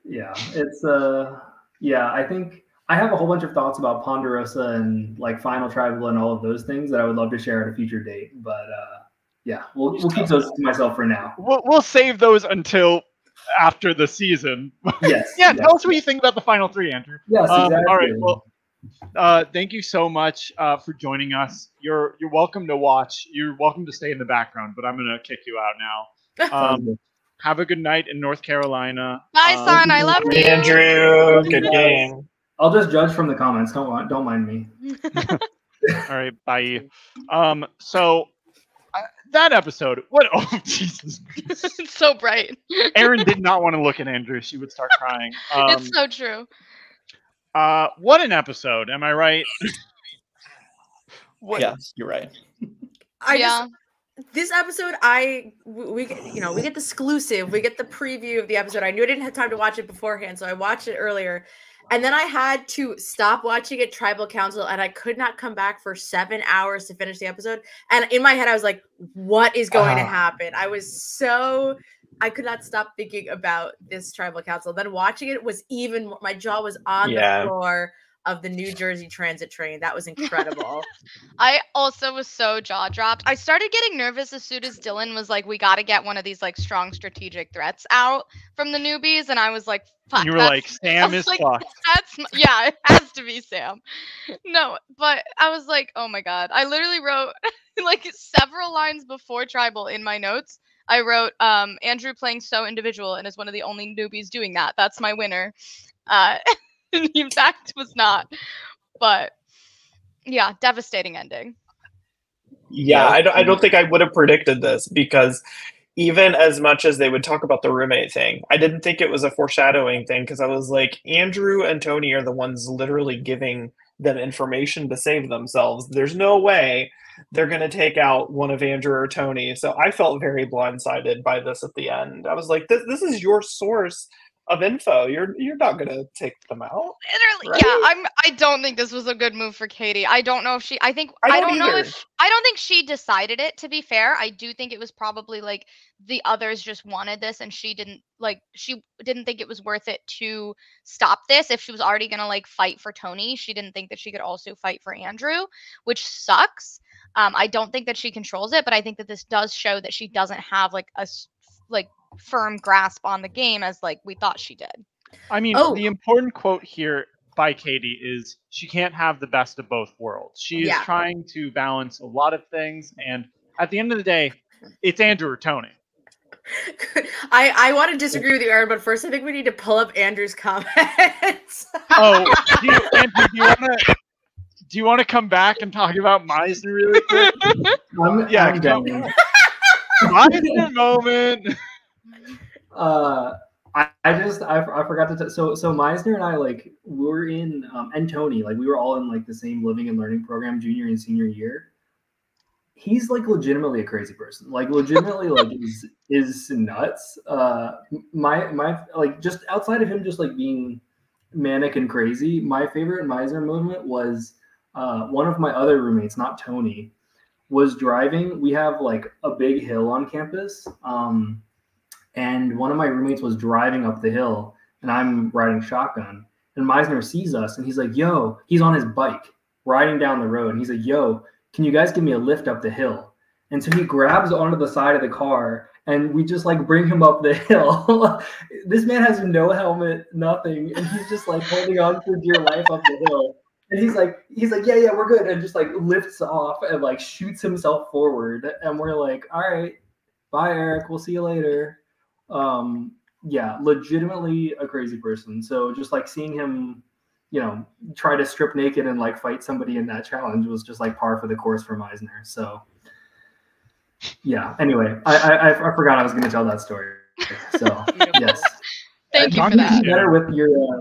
Yeah, it's uh, yeah. I think I have a whole bunch of thoughts about Ponderosa and like Final Tribal and all of those things that I would love to share at a future date. But uh, yeah, we'll we'll keep those to myself for now. We'll, we'll save those until after the season. Yes. yeah, yes, tell us what you think about the final three, Andrew. Yes. Um, all right. Well, uh, thank you so much uh, for joining us. You're you're welcome to watch. You're welcome to stay in the background, but I'm gonna kick you out now. Um, have a good night in North Carolina. Bye, Um, son. I love you. Andrew, good game. I'll just judge from the comments. Don't want, don't mind me. All right, bye. Um, so uh, that episode, what? Oh, Jesus! it's so bright. Erin did not want to look at Andrew; she would start crying. Um, it's so true. uh, what an episode! Am I right? what? Yes, you're right. I yeah. just this episode, i we get you know we get the exclusive, we get the preview of the episode. I knew I didn't have time to watch it beforehand, so I watched it earlier, and then I had to stop watching it. Tribal Council, and I could not come back for seven hours to finish the episode. And in my head, I was like, "What is going to Ah. happen?" I was so I could not stop thinking about this Tribal Council. Then watching it was even my jaw was on Yeah. the floor of the New Jersey Transit train. That was incredible. I also was so jaw dropped. I started getting nervous as soon as Dylan was like, "We got to get one of these like strong strategic threats out from the newbies," and I was like, "Fuck." you were like, Sam is like, fucked. That's m- yeah, it has to be Sam. No, but I was like, oh my god. I literally wrote like several lines before tribal in my notes. I wrote um Andrew playing so individual and is one of the only newbies doing that. That's my winner. Uh and he in fact was not. But yeah, devastating ending. Yeah, Yeah. I don't, I don't think I would have predicted this because even as much as they would talk about the roommate thing, I didn't think it was a foreshadowing thing because I was like, Andrew and Tony are the ones literally giving them information to save themselves. There's no way they're going to take out one of Andrew or Tony. So I felt very blindsided by this at the end. I was like, this, this is your source of info. You're you're not going to take them out. Literally, yeah. I'm. I don't think this was a good move for Katie. I don't know if she. I think. I I don't don't, know if. I don't think she decided it. To be fair, I do think it was probably like the others just wanted this, and she didn't like. She didn't think it was worth it to stop this. If she was already gonna like fight for Tony, she didn't think that she could also fight for Andrew, which sucks. Um, I don't think that she controls it, but I think that this does show that she doesn't have like a like firm grasp on the game as like we thought she did. I mean, Oh. the important quote here by Katie is she can't have the best of both worlds. She is Yeah. trying to balance a lot of things, and at the end of the day, it's Andrew or Tony. I I want to disagree with you, Erin, but first I think we need to pull up Andrew's comments. Oh, do you, Andrew, do you want to? Do you want to come back and talk about Meisner really quick? I'm, Yeah, I'm come- down. Meisner moment. Uh I, I just I, I forgot to t- so so Meisner and I like we were in um, and Tony like we were all in like the same living and learning program junior and senior year. He's like legitimately a crazy person. Like legitimately like is is nuts. Uh my my like just outside of him just like being manic and crazy, my favorite Meisner moment was uh one of my other roommates, not Tony, was driving. We have like a big hill on campus. Um and one of my roommates was driving up the hill and I'm riding shotgun. And Meisner sees us and he's like, yo, he's on his bike riding down the road. And he's like, yo, can you guys give me a lift up the hill? And so he grabs onto the side of the car and we just like bring him up the hill. this man has no helmet, nothing. And he's just like holding on for dear life up the hill. And he's like, he's like, yeah, yeah, we're good. And just like lifts off and like shoots himself forward. And we're like, all right, bye Eric, we'll see you later. Um, yeah, legitimately a crazy person. So just like seeing him, you know, try to strip naked and like fight somebody in that challenge was just like par for the course for Meisner. So yeah. Anyway, I I, I forgot I was going to tell that story. So yes. Thank you for that. better with your uh,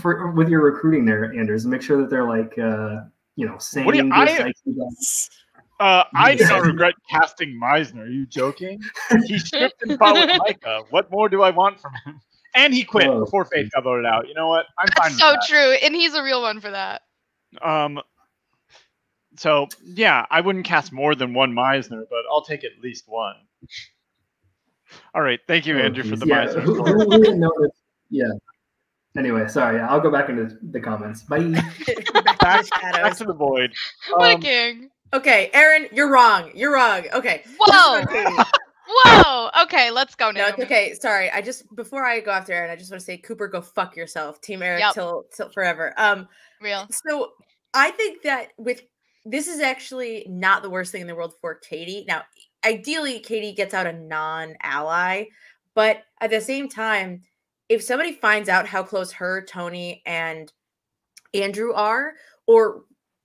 for with your recruiting there, Anders. Make sure that they're like uh, you know sane. What do you- I- psyche guys. Uh, I do not regret casting Meisner. Are you joking? He stripped and followed Micah. What more do I want from him? And he quit Whoa. before Faith got voted out. You know what? I'm fine That's so with true, and he's a real one for that. that. Um, so yeah, I wouldn't cast more than one Meisner, but I'll take at least one. All right, thank you, Oh, Andrew, for the yeah, Meisner. who, who, who? Yeah. Anyway, sorry. I'll go back into the comments. Bye. Back to the Back, back to the void. what a Um, king! Okay, Erin, you're wrong. You're wrong. Okay. Whoa, whoa. Okay, let's go No, now. it's okay. Sorry. I just before I go after Erin, I just want to say, Cooper, go fuck yourself. Team Eric Yep. till till forever. Um, Real. so I think that with this is actually not the worst thing in the world for Katie. Now, ideally, Katie gets out a non-ally, but at the same time, if somebody finds out how close her, Tony, and Andrew are, or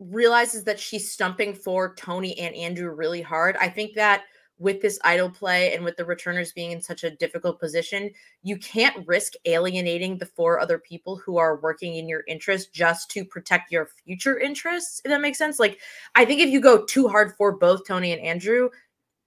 realizes that she's stumping for Tony and Andrew really hard, I think that with this idol play and with the returners being in such a difficult position, you can't risk alienating the four other people who are working in your interest just to protect your future interests. If that makes sense. Like, I think if you go too hard for both Tony and Andrew,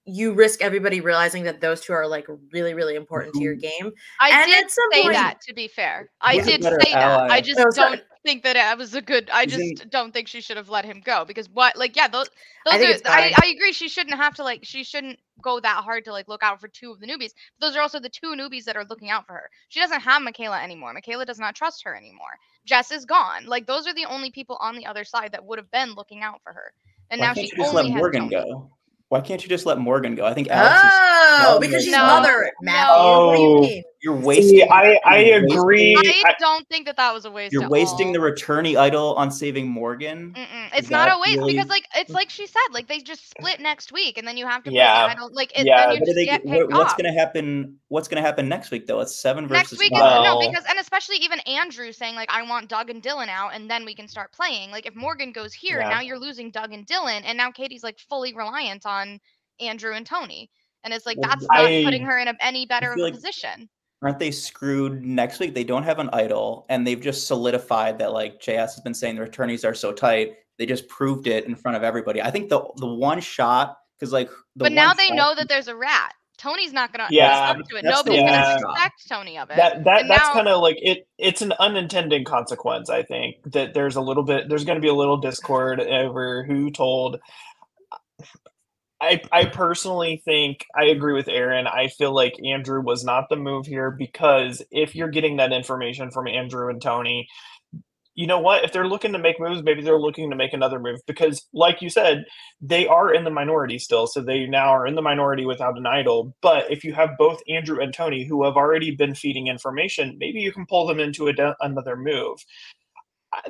you risk everybody realizing that those two are like really, really important to your game. I And did say point- that. To be fair, I did better say that. I just Oh, don't think that it was a good. I Isn't- just don't think she should have let him go because what? Like, yeah, those. Those I are. I. I agree. She shouldn't have to like. She shouldn't go that hard to like look out for two of the newbies. But those are also the two newbies that are looking out for her. She doesn't have Michaela anymore. Michaela does not trust her anymore. Jess is gone. Like those are the only people on the other side that would have been looking out for her. And Why now can't she just only let Morgan go? Why can't you just let Morgan go? I think Alex is Oh, smaller because she's No. mother, Matthew. No. What do you oh. mean? You're wasting. See, I I you're wasting- agree. I I- don't think that that was a waste. You're at wasting all. the returnee idol on saving Morgan. Mm-mm. Is It's not a waste really- because, like, it's like she said, like they just split next week, and then you have to. Yeah. Play, I don't like it. Yeah, then you What just they, get what- what's off. going to happen? What's going to happen next week though? It's seven versus Next week is no because and especially even Andrew saying like I want Doug and Dylan out and then we can start playing. Like if Morgan goes here, Yeah. now you're losing Doug and Dylan, and now Katie's like fully reliant on Andrew and Tony, and it's like Well, that's not I- putting her in a, any better of a like- position. Aren't they screwed next week? They don't have an idol, and they've just solidified that. Like JS has been saying, the returnees are so tight. They just proved it in front of everybody. I think the the one shot because like the but now they shot- know that there's a rat. Tony's not gonna Yeah, own up to it. that's the Nobody's gonna one shot. suspect Tony of it. that that And that's now- kind of like it it's an unintended consequence i think that there's a little bit there's going to be a little discord over who told I, I personally think I agree with Erin. I feel like Andrew was not the move here because if you're getting that information from Andrew and Tony, you know what? If they're looking to make moves, maybe they're looking to make another move because, like you said, they are in the minority still. So they now are in the minority without an idol. But if you have both Andrew and Tony who have already been feeding information, maybe you can pull them into a de- another move.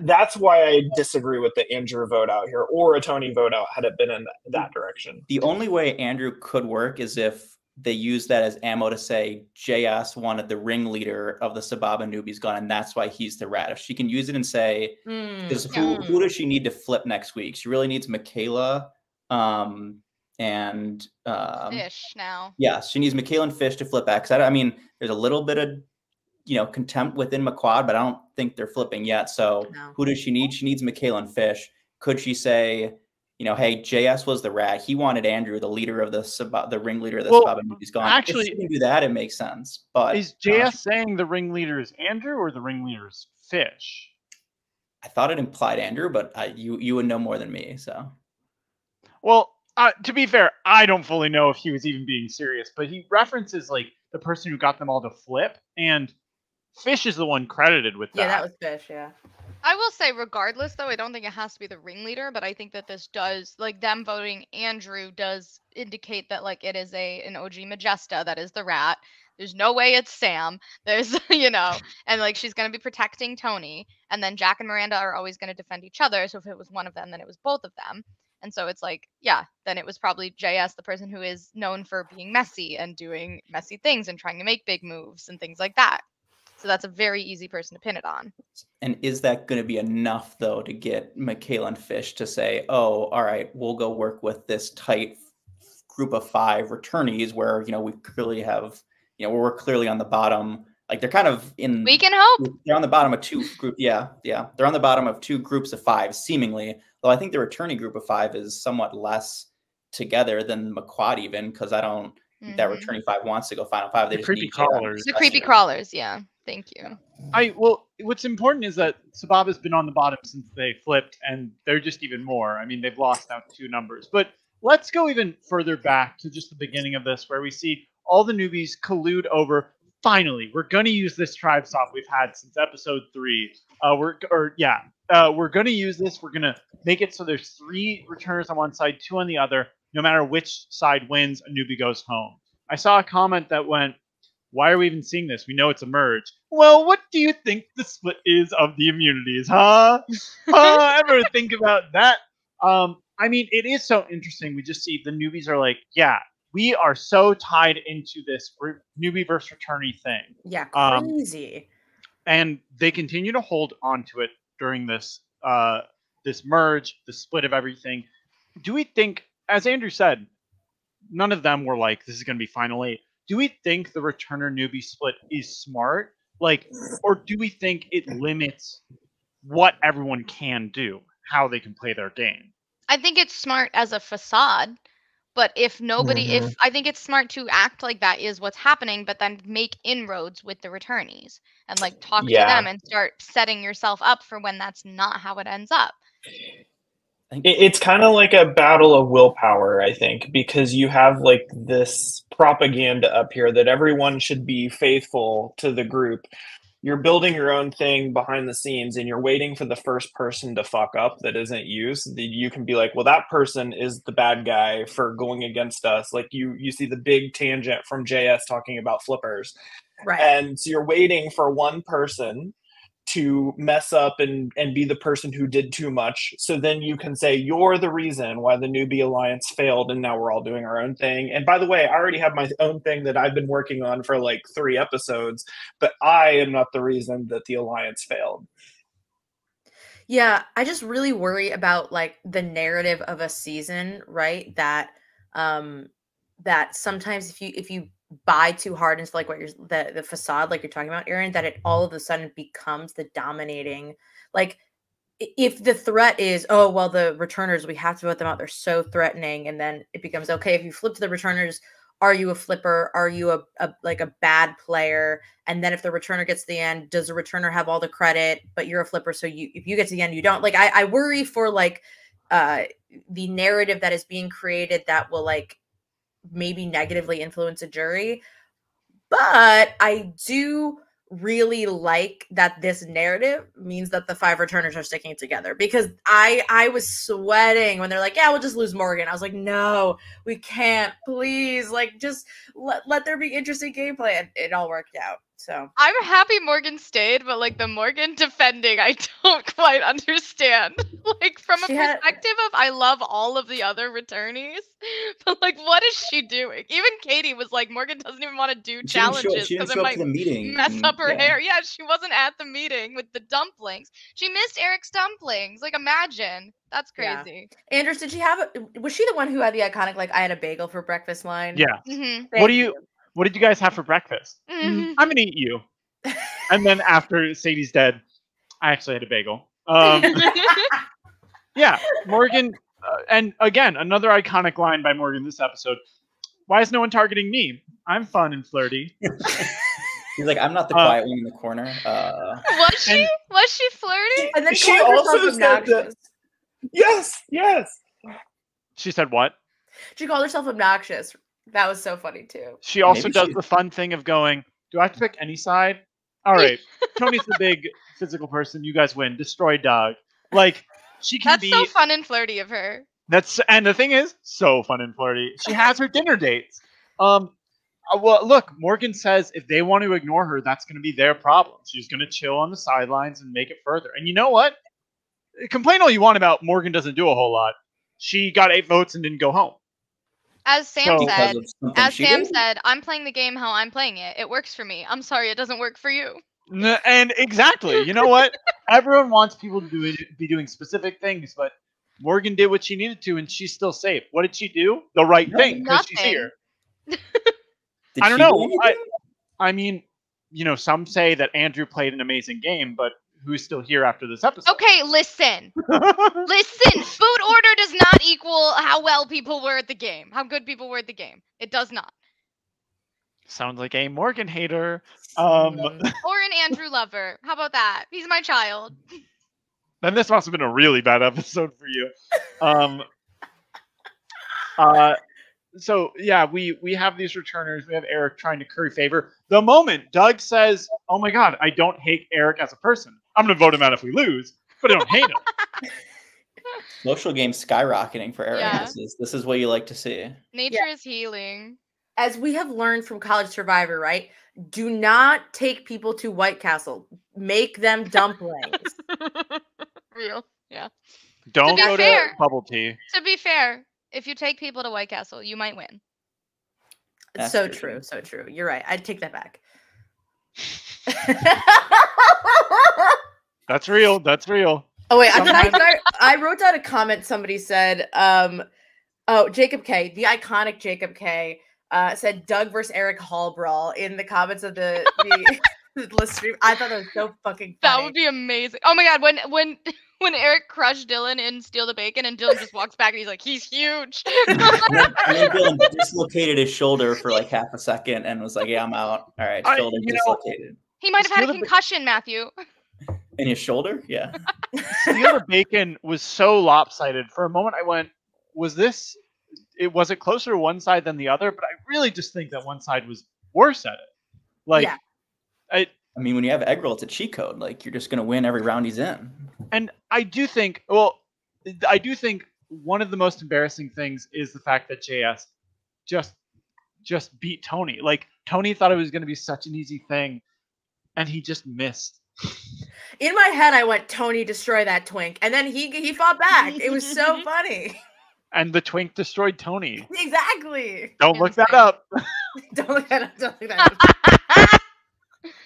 That's why I disagree with the Andrew vote out here or a Tony vote out had it been in that, that direction. The only way Andrew could work is if they use that as ammo to say JS wanted the ringleader of the Sababa newbies gone, and that's why he's the rat. If she can use it and say, because who, who does she need to flip next week? She really needs Michaela um, and um, Ish now. yeah, she needs Michaela and Fish to flip back. 'Cause I, I mean, there's a little bit of you know contempt within McQuad, but I don't think they're flipping yet. So No. who does she need? She needs Michaela and Fish. Could she say, you know, hey, JS was the rat. He wanted Andrew, the leader of the Sab- the ringleader of the Well, Sababa He's gone. actually- if she can do that, it makes sense. But Is JS saying the ringleader is Andrew or the ringleader is Fish? I thought it implied Andrew, but I, you you would know more than me. So Well, uh, to be fair, I don't fully know if he was even being serious, but he references like the person who got them all to flip, and Fish is the one credited with that. Yeah, that was fish. Yeah. I will say, regardless, though, I don't think it has to be the ringleader, but I think that this does, like, them voting Andrew does indicate that, like, it is a an OG Majesta that is the rat. There's no way it's Sam. There's, you know, and like she's gonna be protecting Tony, and then Jack and Miranda are always gonna defend each other. So if it was one of them, then it was both of them. And so it's like, yeah, then it was probably JS, the person who is known for being messy and doing messy things and trying to make big moves and things like that. So that's a very easy person to pin it on. And is that going to be enough, though, to get and Fish to say, oh, all right, we'll go work with this tight group of five returnees where, you know, we clearly have, you know, where we're clearly on the bottom. Like they're kind of in. We can hope. They're on the bottom of two group. Yeah, yeah. They're on the bottom of two groups of five, seemingly. Though I think the returnee group of five is somewhat less together than McQuad, even because I don't think that returning five wants to go final five. They The just creepy crawlers. The creepy crawlers, yeah. Thank you. I well, what's important is that Sababa's been on the bottom since they flipped, and they're just even more. I mean, they've lost out two numbers. But let's go even further back to just the beginning of this, where we see all the newbies collude over. Finally, we're gonna use this tribe stop we've had since episode three. Uh, we're or yeah, uh, we're gonna use this. We're gonna make it so there's three returners on one side, two on the other. No matter which side wins, a newbie goes home. I saw a comment that went, why are we even seeing this? We know it's a merge. Well, what do you think the split is of the immunities, huh? huh? Ever think about that? Um, I mean, it is so interesting. We just see the newbies are like, yeah, we are so tied into this re- newbie versus returnee thing, Yeah, Um, crazy. and they continue to hold on to it during this uh, this merge, the split of everything. Do we think, as Andrew said, none of them were like, this is going to be final eight. Do we think the returner newbie split is smart? Like, or do we think it limits what everyone can do, how they can play their game? I think it's smart as a facade, but if nobody, if mm-hmm. I think it's smart to act like that is what's happening, but then make inroads with the returnees and like talk Yeah. to them and start setting yourself up for when that's not how it ends up. It- It's kind of like a battle of willpower, I think, because you have like this propaganda up here that everyone should be faithful to the group. You're building your own thing behind the scenes and you're waiting for the first person to fuck up that isn't you. So that you can be like, well, that person is the bad guy for going against us. Like you you see the big tangent from JS talking about flippers. Right. And so you're waiting for one person to mess up and and be the person who did too much so then you can say you're the reason why the newbie alliance failed and now we're all doing our own thing and by the way i already have my own thing that i've been working on for like three episodes but i am not the reason that the alliance failed Yeah, I just really worry about like the narrative of a season, right? That um that sometimes if you if you buy too hard into like what you're the the facade like you're talking about, Erin, that it all of a sudden becomes the dominating like if the threat is oh well the returners we have to vote them out they're so threatening and then it becomes okay if you flip to the returners are you a flipper? Are you a, a like a bad player? And then if the returner gets to the end does the returner have all the credit but you're a flipper so you if you get to the end you don't? Like i, I worry for like uh the narrative that is being created that will like maybe negatively influence a jury but i do really like that this narrative means that the five returners are sticking together because i i was sweating when they're like yeah we'll just lose morgan. I was like no we can't. Please like just let, let there be interesting gameplay and it all worked out so I'm happy Morgan stayed, but like the Morgan defending, I don't quite understand. like from a She had- perspective of I love all of the other returnees, but like what is she doing? Even Katie was like Morgan doesn't even want to do She challenges because it might to the meeting. mess up her yeah. hair. Yeah, she wasn't at the meeting with the dumplings. She missed Eric's dumplings. Like imagine. That's Yeah. crazy. anders did she have a, was she the one who had the iconic like i had a bagel for breakfast line Yeah. hmm what do you what did you guys have for breakfast? Mhm. I'm gonna eat you. and then after Sadie's dead, I actually had a bagel. Um, yeah, Morgan, uh, and again, another iconic line by Morgan this episode. Why is no one targeting me? I'm fun and flirty. He's like, I'm not the Uh, quiet one in the corner. Uh, was she? And- was she flirty? and then She also said that- yes yes She said what? she called herself obnoxious that was so funny too She also Maybe does she- the fun thing of going, Do I have to pick any side? All right. Tony's the big physical person. You guys win. Destroy dog. Like, she can That's be. so fun and flirty of her. That's and the thing is, so fun and flirty. She has her dinner dates. Um, uh, well, look, Morgan says if they want to ignore her, that's going to be their problem. She's going to chill on the sidelines and make it further. And you know what? Complain all you want about Morgan doesn't do a whole lot. she got eight votes and didn't go home. As Sam So- said, as Sam did? said, I'm playing the game how I'm playing it. It works for me. I'm sorry, it doesn't work for you. And exactly, you know what? Everyone wants people to do be doing specific things, but Morgan did what she needed to, and she's still safe. What did she do? The right thing because she's here. I don't she do know. I. I mean, you know, some say that Andrew played an amazing game, but who's still here after this episode? Okay, listen. Listen, food order does not equal how well people were at the game, how good people were at the game. It does not. Sounds like a Morgan hater. Um, Or an Andrew lover. How about that? He's my child. then this must have been a really bad episode for you. Um, uh, so yeah, we we have these returners. We have Eric trying to curry favor. The moment Doug says, "Oh my God, I don't hate Eric as a person. I'm going to vote him out if we lose, but I don't hate him." Social game skyrocketing for Eric. Yeah. This is this is what you like to see. Nature is healing. As we have learned from College Survivor, right? Do not take people to White Castle. Make them dumplings. Real. Yeah. Don't be go fair- to bubble tea. To be fair, if you take people to White Castle, you might win. That's so true. true, so true. You're right. I'd take that back. That's real. That's real. Oh wait, I, I, Sometimes- I, I wrote down a comment. Somebody said, um, "Oh, Jacob K, the iconic Jacob K, uh, said Doug versus Eric Hall brawl in the comments of the the, the list stream." I thought that was so fucking That would be amazing. Oh my god, when when when Eric crushed Dylan in Steal the Bacon and Dylan just walks back and he's like, he's huge. And then, Dylan dislocated his shoulder for like half a second and was like, "Yeah, I'm out." All right, I- shoulder you know- dislocated. he might have had a the Ba- concussion, Matthew. In his shoulder? Yeah. the other bacon was so lopsided. For a moment, I went, "Was this? It was it closer to one side than the other?" But I really just think that one side was worse at it. Like, Yeah. I I mean, when you have egg roll, it's a cheat code. Like you're just gonna win every round he's in. and I do think, well, I do think one of the most embarrassing things is the fact that JS just just beat Tony. Like Tony thought it was going to be such an easy thing, and he just missed. In my head, I went, "Tony, destroy that twink," and then he he fought back. It was so funny. And the twink destroyed Tony. exactly. Don't look that up. Don't look at it. Don't look at it.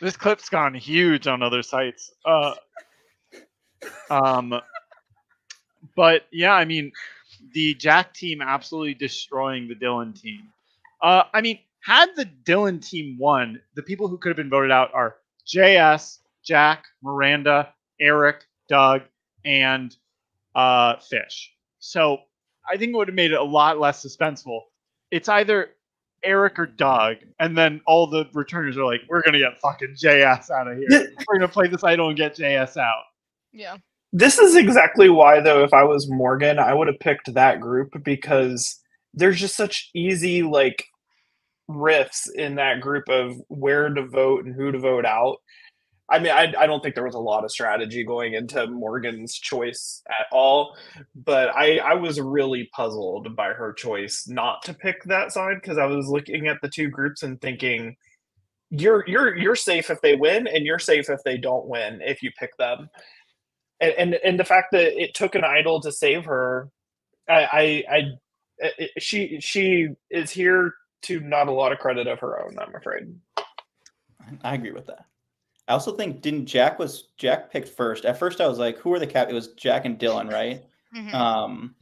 this clip's gone huge on other sites. Uh, um, but yeah, I mean, the Jack team absolutely destroying the Dylan team. Uh, I mean, had the Dylan team won, the people who could have been voted out are JS, Jack, Miranda, Eric, Doug, and uh, Fish. So I think it would have made it a lot less suspenseful. It's either Eric or Doug, and then all the returners are like, "We're gonna get fucking JS out of here. We're gonna play this idol and get JS out." yeah. This is exactly why, though, if I was Morgan, I would have picked that group because there's just such easy, like, riffs in that group of where to vote and who to vote out. I mean, I, I don't think there was a lot of strategy going into Morgan's choice at all, but I, I was really puzzled by her choice not to pick that side because I was looking at the two groups and thinking, you're you're you're safe if they win, and you're safe if they don't win if you pick them and and, and the fact that it took an idol to save her i i, I it, she she is here to not a lot of credit of her own i'm afraid I agree with that. I also think didn't Jack was Jack picked first. At first, I was like, "Who are the cap?" It was Jack and Dylan, right? Mhm. Um,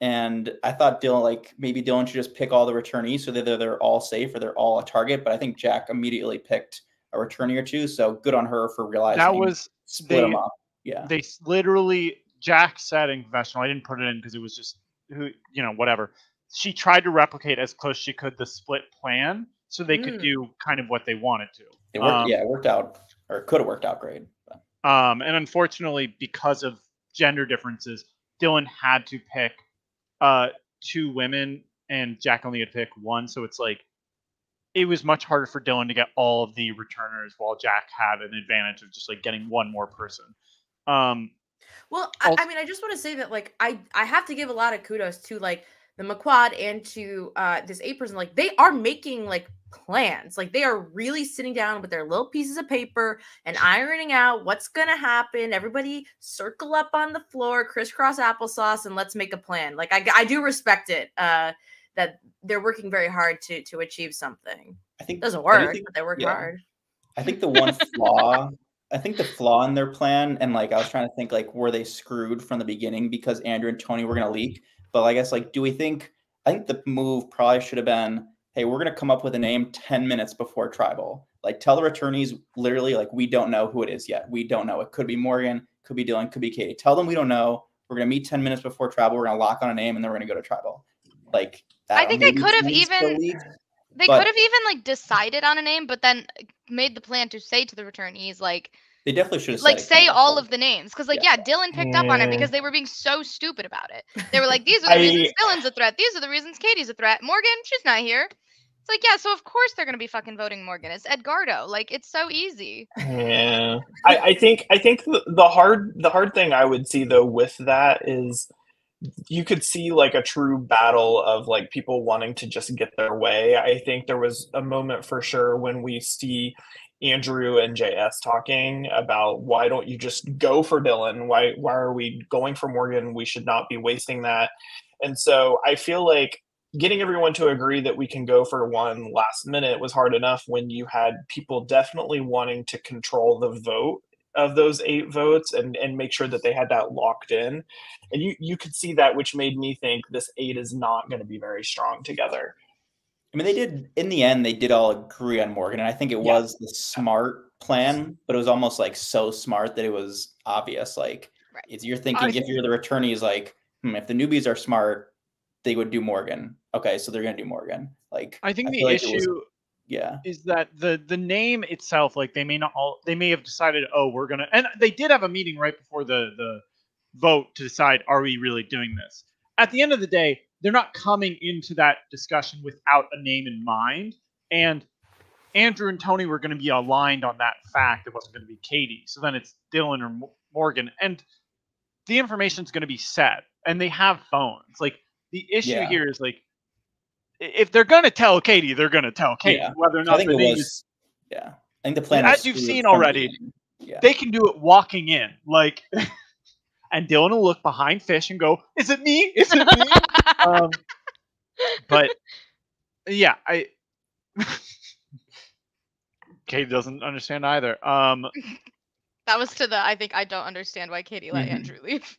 and I thought Dylan, like maybe Dylan should just pick all the returnees so that they're, they're all safe or they're all a target. But I think Jack immediately picked a returnee or two. So good on her for realizing That was split they- them up. Yeah, they literally Jack said in confessional. I didn't put it in because it was just who you know whatever. She tried to replicate as close she could the split plan so they could Mm. do kind of what they wanted to. it worked. Um, yeah, it worked out, or could have worked out great. But Um, and unfortunately, because of gender differences, Dylan had to pick uh, two women, and Jack only had to pick one. So it's like it was much harder for Dylan to get all of the returners, while Jack had an advantage of just like getting one more person. Um, Well, I, I mean, I just want to say that like I I have to give a lot of kudos to like the McQuad and to uh this eight person. Like they are making like plans. Like they are really sitting down with their little pieces of paper and ironing out what's going to happen. Everybody circle up on the floor, crisscross applesauce, and let's make a plan. Like I, I do respect it uh, that they're working very hard to to achieve something. I think It doesn't work, anything- but they work yeah. hard. I think the one flaw, I think the flaw in their plan, and like I was trying to think, like, were they screwed from the beginning because Andrew and Tony were going to leak? But I guess, like, do we think? I think the move probably should have been, hey, we're going to come up with a name ten minutes before tribal. Like, tell the returnees literally, like, we don't know who it is yet. We don't know. It could be Morgan, could be Dylan, could be Katie. Tell them we don't know. We're going to meet ten minutes before tribal. We're to lock on a name, and then we're going to go to tribal. Like, I think they could have even-. They But- could have even like decided on a name, but then made the plan to say to the returnees like They definitely should have like said say all of the names because like yeah. Dylan picked up on it because they were being so stupid about it. They were like, these are the reasons Dylan's a threat. These are the reasons Katie's a threat. Morgan, she's not here. It's like yeah, so of course they're gonna be fucking voting Morgan. It's Edgardo. Like it's so easy. Yeah, I, I think I think the, the hard the hard thing I would see though with that is you could see like a true battle of like people wanting to just get their way. I think there was a moment for sure when we see Andrew and JS talking about why don't you just go for Dylan? Why why are we going for Morgan? We should not be wasting that. And so I feel like getting everyone to agree that we can go for one last minute was hard enough when you had people definitely wanting to control the vote of those eight votes and and make sure that they had that locked in and you you could see that which made me think this eight is not going to be very strong together I mean, they did in the end. They did all agree on Morgan, and I think it Yeah. was the smart plan. But it was almost like so smart that it was obvious. Like, Right. it's you're thinking I if you're the returnees, like, hmm, if the newbies are smart, they would do Morgan. Okay, so they're gonna do Morgan. Like, I think the like issue was- yeah, is that the the name itself, like they may not all, they may have decided, oh, we're gonna, and they did have a meeting right before the the vote to decide, are we really doing this? At the end of the day, they're not coming into that discussion without a name in mind, and Andrew and Tony were going to be aligned on that fact. It wasn't going to be Katie, so then it's Dylan or Morgan, and the information's going to be set, and they have phones. Like the issue Yeah. here is like. If they're gonna tell Katie, they're gonna tell Katie, Yeah. whether or not think the name was. is Yeah, I think the plan. as you've seen already. Yeah, they can do it walking in. Like, and Dylan will look behind Fish and go, "Is it me? Is it me?" Um, but yeah, I. Kate doesn't understand either. Um, that was to the I think I don't understand why Katie let Mhm. Andrew leave.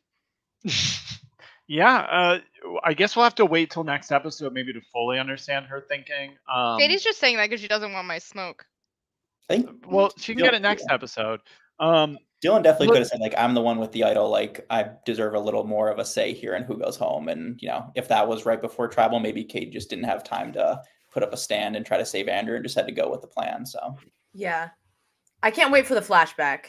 yeah, uh, I guess we'll have to wait till next episode maybe to fully understand her thinking. Um, Katie's just saying that because she doesn't want my smoke. I think well, she can Dylan- get it next episode. Um, Dylan definitely Look- could have said like, "I'm the one with the idol. Like, I deserve a little more of a say here in who goes home." And you know, if that was right before tribal, maybe Kate just didn't have time to put up a stand and try to save Andrew, and just had to go with the plan. So Yeah. I can't wait for the flashback.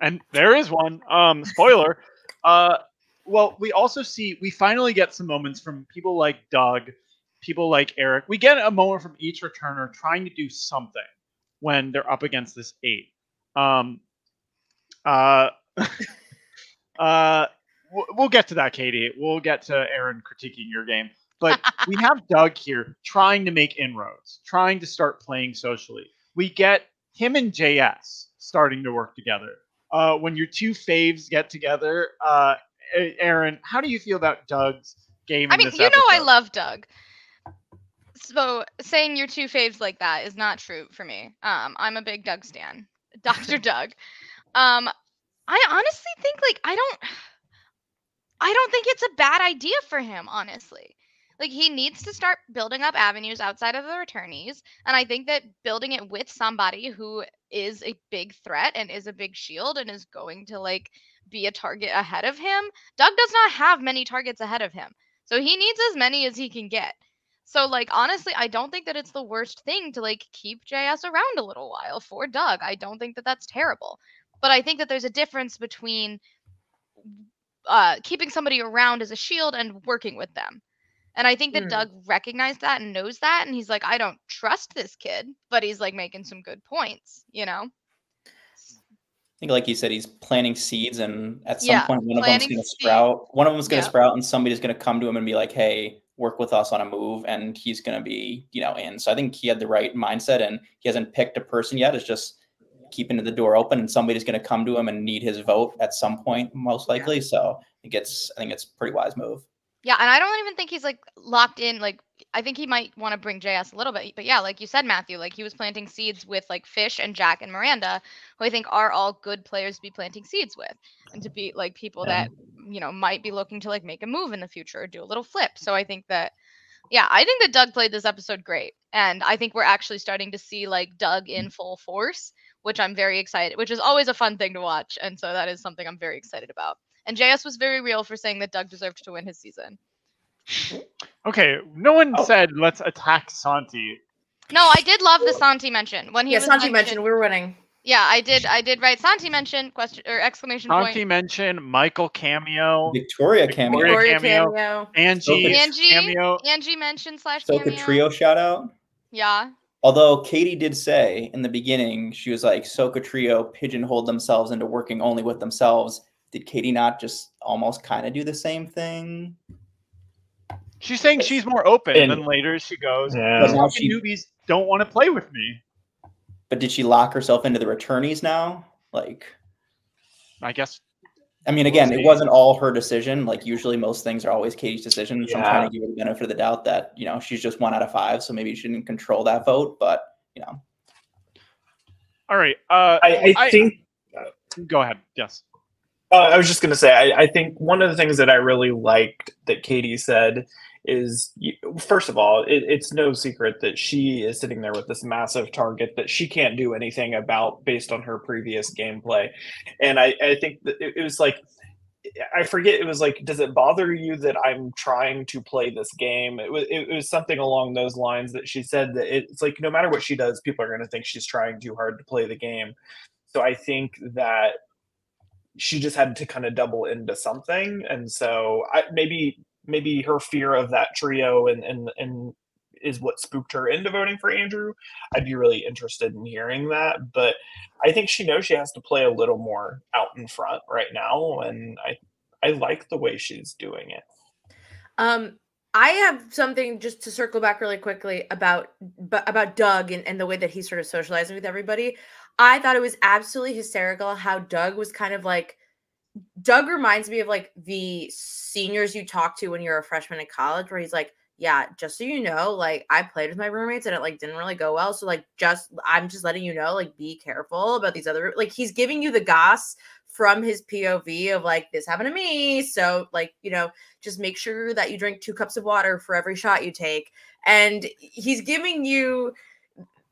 and there is one um spoiler uh well we also see we finally get some moments from people like doug people like eric we get a moment from each returner trying to do something when they're up against this eight um uh uh we'll, we'll get to that katie we'll get to erin critiquing your game but we have doug here trying to make inroads trying to start playing socially we get him and js starting to work together uh, when your two faves get together. Uh, Erin, how do you feel about Doug's game? I mean, you know I love Doug. So saying your two faves like that is not true for me. Um, I'm a big Doug stan, Doctor Doug. Um, I honestly think like I don't, I don't think it's a bad idea for him. Honestly, like he needs to start building up avenues outside of the returnees, and I think that building it with somebody who is a big threat and is a big shield and is going to like be a target ahead of him. Doug does not have many targets ahead of him. So he needs as many as he can get. So like honestly, I don't think that it's the worst thing to like keep JS around a little while for Doug. I don't think that that's terrible. But I think that there's a difference between uh keeping somebody around as a shield and working with them. And I think that Hmm. Doug recognized that and knows that and he's like I don't trust this kid, but he's like making some good points, you know? I think, like you said, he's planting seeds, and at some Yeah, point, one of them's going to sprout. One of them's going to Yep. sprout, and somebody's going to come to him and be like, "Hey, work with us on a move and he's going to be, you know, in. So I think he had the right mindset and he hasn't picked a person yet. It's just keeping the door open and somebody's going to come to him and need his vote at some point, most likely. Yeah. So I think it's, I think it's pretty wise move. Yeah. And I don't even think he's like locked in. Like, I think he might want to bring JS a little bit. But yeah, like you said, Matthew, like he was planting seeds with like Fish and Jack and Miranda, who I think are all good players to be planting seeds with and to be like people yeah. that you know might be looking to like make a move in the future or do a little flip. So I think that yeah, I think that Doug played this episode great. And I think we're actually starting to see like Doug in mm. full force, which I'm very excited, which is always a fun thing to watch. And so that is something I'm very excited about. And JS was very real for saying that Doug deserved to win his season. Okay, no one oh. said let's attack Santi. No, I did love the Santi mention when he yeah, was Santi mentioned we were winning. Yeah, I did. I did write Santi mention question or exclamation Santi point. mention Michael cameo. Victoria cameo. Victoria cameo. cameo. Angie. Angie cameo. Angie mention slash Soka cameo. trio shout out. Yeah. Although Katie did say in the beginning, she was like, Soka trio pigeonholed themselves into working only with themselves. Did Katie not just almost kind of do the same thing? She's saying she's more open, and, then later she goes, yeah. she, newbies don't want to play with me. But did she lock herself into the returnees now? Like, I guess. I mean, again, it wasn't all her decision. Like, usually most things are always Katie's decision. So yeah. I'm trying to give her the benefit of the doubt that, you know, she's just one out of five. So maybe she didn't control that vote, but, you know. All right. Uh, I, I, I think. Go ahead. Yes. Uh, I was just going to say, I, I, think one of the things that I really liked that Katie said is first of all, it, it's no secret that she is sitting there with this massive target that she can't do anything about based on her previous gameplay. And I, I think that it, it was like, I forget it was like, does it bother you that I'm trying to play this game? It was it was something along those lines that she said that it's like no matter what she does, people are going to think she's trying too hard to play the game. So I think that she just had to kind of double into something, and so I, maybe maybe her fear of that trio and and and is what spooked her into voting for Andrew. I'd be really interested in hearing that, but I think she knows she has to play a little more out in front right now, and I I like the way she's doing it. Um, I have something just to circle back really quickly about about Doug and, and the way that he's sort of socializing with everybody. I thought it was absolutely hysterical how Doug was kind of like Doug reminds me of like the seniors you talk to when you're a freshman in college, where he's like, Yeah, just so you know, like I played with my roommates and it like didn't really go well. So like just I'm just letting you know, like be careful about these other like he's giving you the goss from his POV of like this happened to me. So like, you know, just make sure that you drink two cups of water for every shot you take. And he's giving you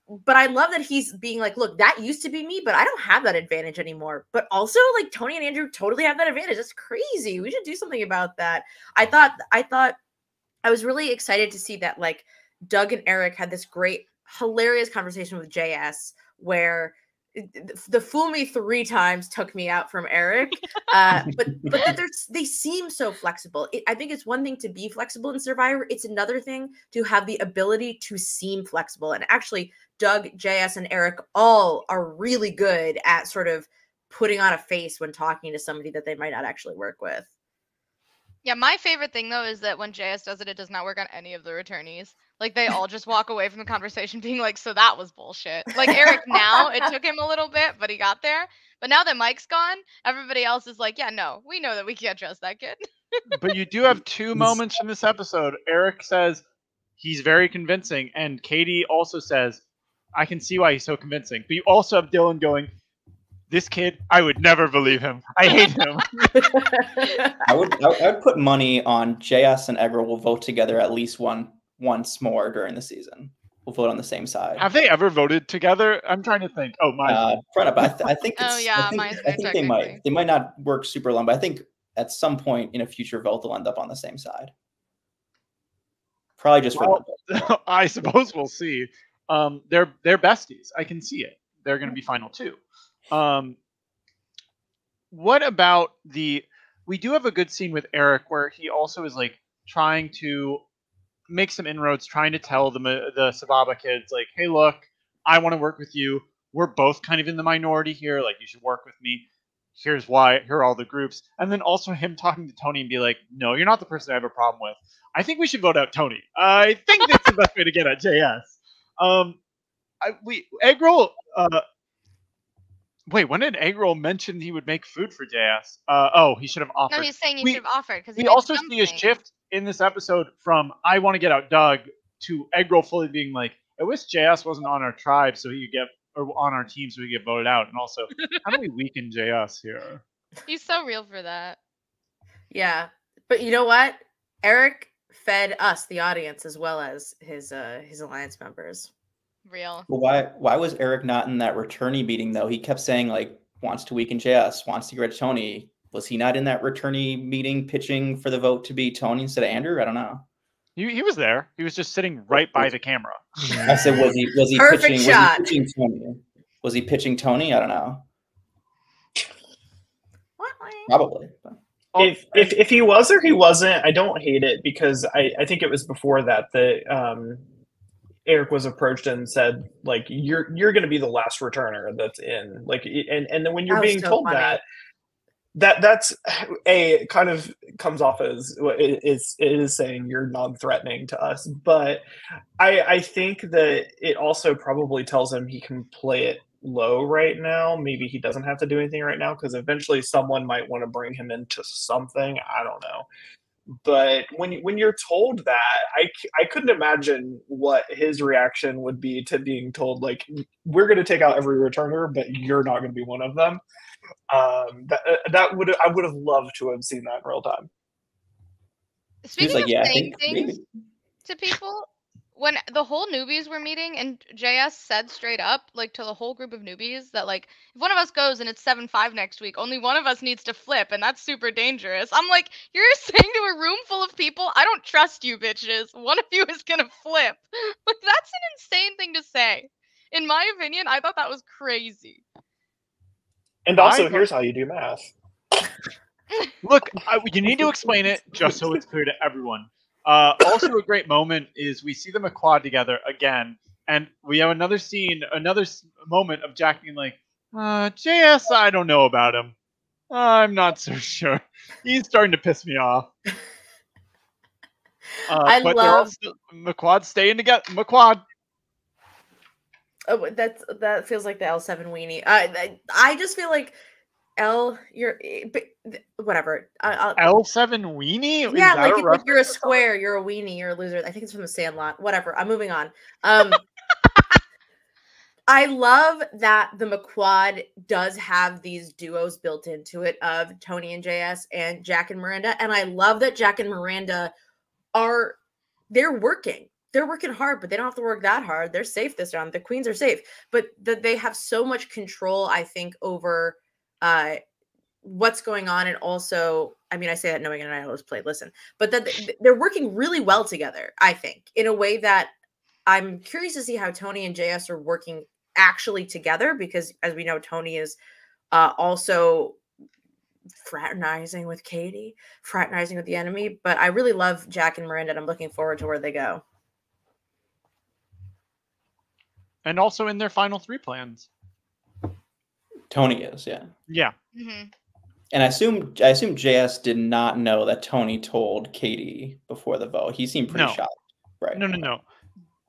but I love that he's being like, look, that used to be me, but I don't have that advantage anymore. But also, like Tony and Andrew totally have that advantage. That's crazy. We should do something about that. I thought, I thought, I was really excited to see that like Doug and Eric had this great, hilarious conversation with JS where the fool me three times took me out from Eric, uh, but but they're they seem so flexible. It, I think it's one thing to be flexible in Survivor. It's another thing to have the ability to seem flexible. And actually, Doug, JS, and Eric all are really good at sort of putting on a face when talking to somebody that they might not actually work with. Yeah, my favorite thing though is that when JS does it, it does not work on any of the returnees. Like they all just walk away from the conversation being like, "So that was bullshit." Like Eric now, it took him a little bit, but he got there. But now that Mike's gone, everybody else is like, "Yeah, no, we know that we can't trust that kid." but you do have two moments in this episode. Eric says he's very convincing, and Katie also says, "I can see why he's so convincing." But you also have Dylan going, this kid, I would never believe him. I hate him. I would I would put money on JS and Egger will vote together at least one once more during the season. We'll vote on the same side. Have they ever voted together? I'm trying to think. Oh, my. Uh, front up. I, th- I think. oh yeah, I think, I think they might. They might not work super long, but I think at some point in a future vote they'll end up on the same side. Probably just well, for. I suppose we'll see. Um, they're they're besties. I can see it. They're going to be final two. Um, what about the? We do have a good scene with Eric where he also is like trying to make some inroads, trying to tell the the Sababa kids like, "Hey, look, I want to work with you. We're both kind of in the minority here. Like, you should work with me." here's why, here are all the groups, and then also him talking to Tony and be like, no, you're not the person I have a problem with. I think we should vote out Tony. I think that's the best way to get at JS. Um, I, we Eggroll. Uh, wait, when did Eggroll mention he would make food for JS? Uh, oh, he should have offered. No, he's saying he We- should have offered because we also see a shift in this episode from I want to get out Doug to Eggroll fully being like, I wish JS wasn't on our tribe so he could get or on our team so he could get voted out. And also, how do we weaken JS here? He's so real for that. Yeah. But you know what? Eric fed us, the audience, as well as his uh his alliance members. Real. But why why was Eric not in that returnee meeting though? He kept saying like wants to weaken JS, wants to get rid of Tony. Was he not in that returnee meeting pitching for the vote to be Tony instead of Andrew? I don't know. He, he was there. He was just sitting right by the camera. I said was he was he Perfect pitching shot. was he pitching Tony? Was he pitching Tony? I don't know. Probably. but- if if if he was or he wasn't, I don't hate it because I I think it was before that that um Eric was approached and said like you're you're going to be the last returner that's in like and and then when you're being so told funny. that that that's a kind of comes off as it is it is saying you're non-threatening to us but i i think that it also probably tells him he can play it low right now maybe he doesn't have to do anything right now because eventually someone might want to bring him into something i don't know. But when you- when you're told that I I couldn't imagine what his reaction would be to being told like we're going to take out every returner but you're not going to be one of them. Um that uh, that would i would have loved to have seen that in real time. He was Speaking like, of yeah, I saying think things maybe. to people, when the whole newbies were meeting and JS said straight up, like to the whole group of newbies, that like if one of us goes and it's seven five next week, only one of us needs to flip, and that's super dangerous. I'm like, you're saying to a room full of people, I don't trust you, bitches. One of you is gonna flip. like that's an insane thing to say. In my opinion, I thought that was crazy. and also I- here's how you do math Look, I, you need to explain it just so it's clear to everyone. Uh, also, a great moment is we see them a quad together again, and we have another scene, another moment of Jack being like, uh, "JS, I don't know about him. I'm not so sure. He's starting to piss me off." Uh, I but they're love- still, McQuad staying together. McQuad. Oh, that's that feels like the L seven weenie. I I, I just feel like L, you're eh, whatever. I'll, L7 weenie? Yeah, like, a if, like you're a square, you're a weenie, you're a loser. I think it's from the Sandlot. Whatever. I'm moving on. Um, I love that the McQuad does have these duos built into it of Tony and JS and Jack and Miranda, and I love that Jack and Miranda are they're working. They're working hard, but they don't have to work that hard. They're safe this round. The queens are safe, but that they have so much control, I think, over uh what's going on and also i mean i say that knowing an idols play listen but that they're working really well together i think in a way that i'm curious to see how tony and js are working actually together because as we know tony is uh also fraternizing with katie fraternizing with the enemy but i really love jack and miranda and i'm looking forward to where they go And also in their final three plans. Tony is, yeah. Yeah. hmm And I assume I assume JS did not know that Tony told Katie before the vote. He seemed pretty No. shocked. Right. No, no, no.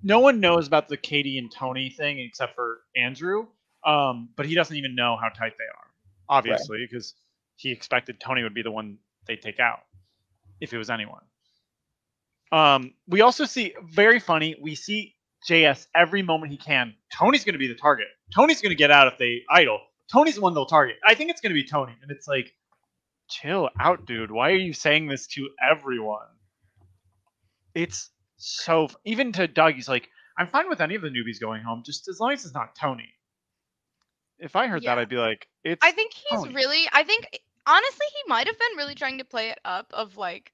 No one knows about the Katie and Tony thing except for Andrew. Um, but he doesn't even know how tight they are, obviously, because he expected Tony would be the one they take out if it was anyone. Um, we also see very funny. We see JS every moment he can. Tony's going to be the target. Tony's going to get out if they idle. Tony's the one they'll target. I think it's going to be Tony, and it's like, chill out, dude. Why are you saying this to everyone? It's so f- even to Doug, he's like, I'm fine with any of the newbies going home, just as long as it's not Tony. If I heard that, I'd be like, it's. I think he's Tony. really. I think honestly, he might have been really trying to play it up of like.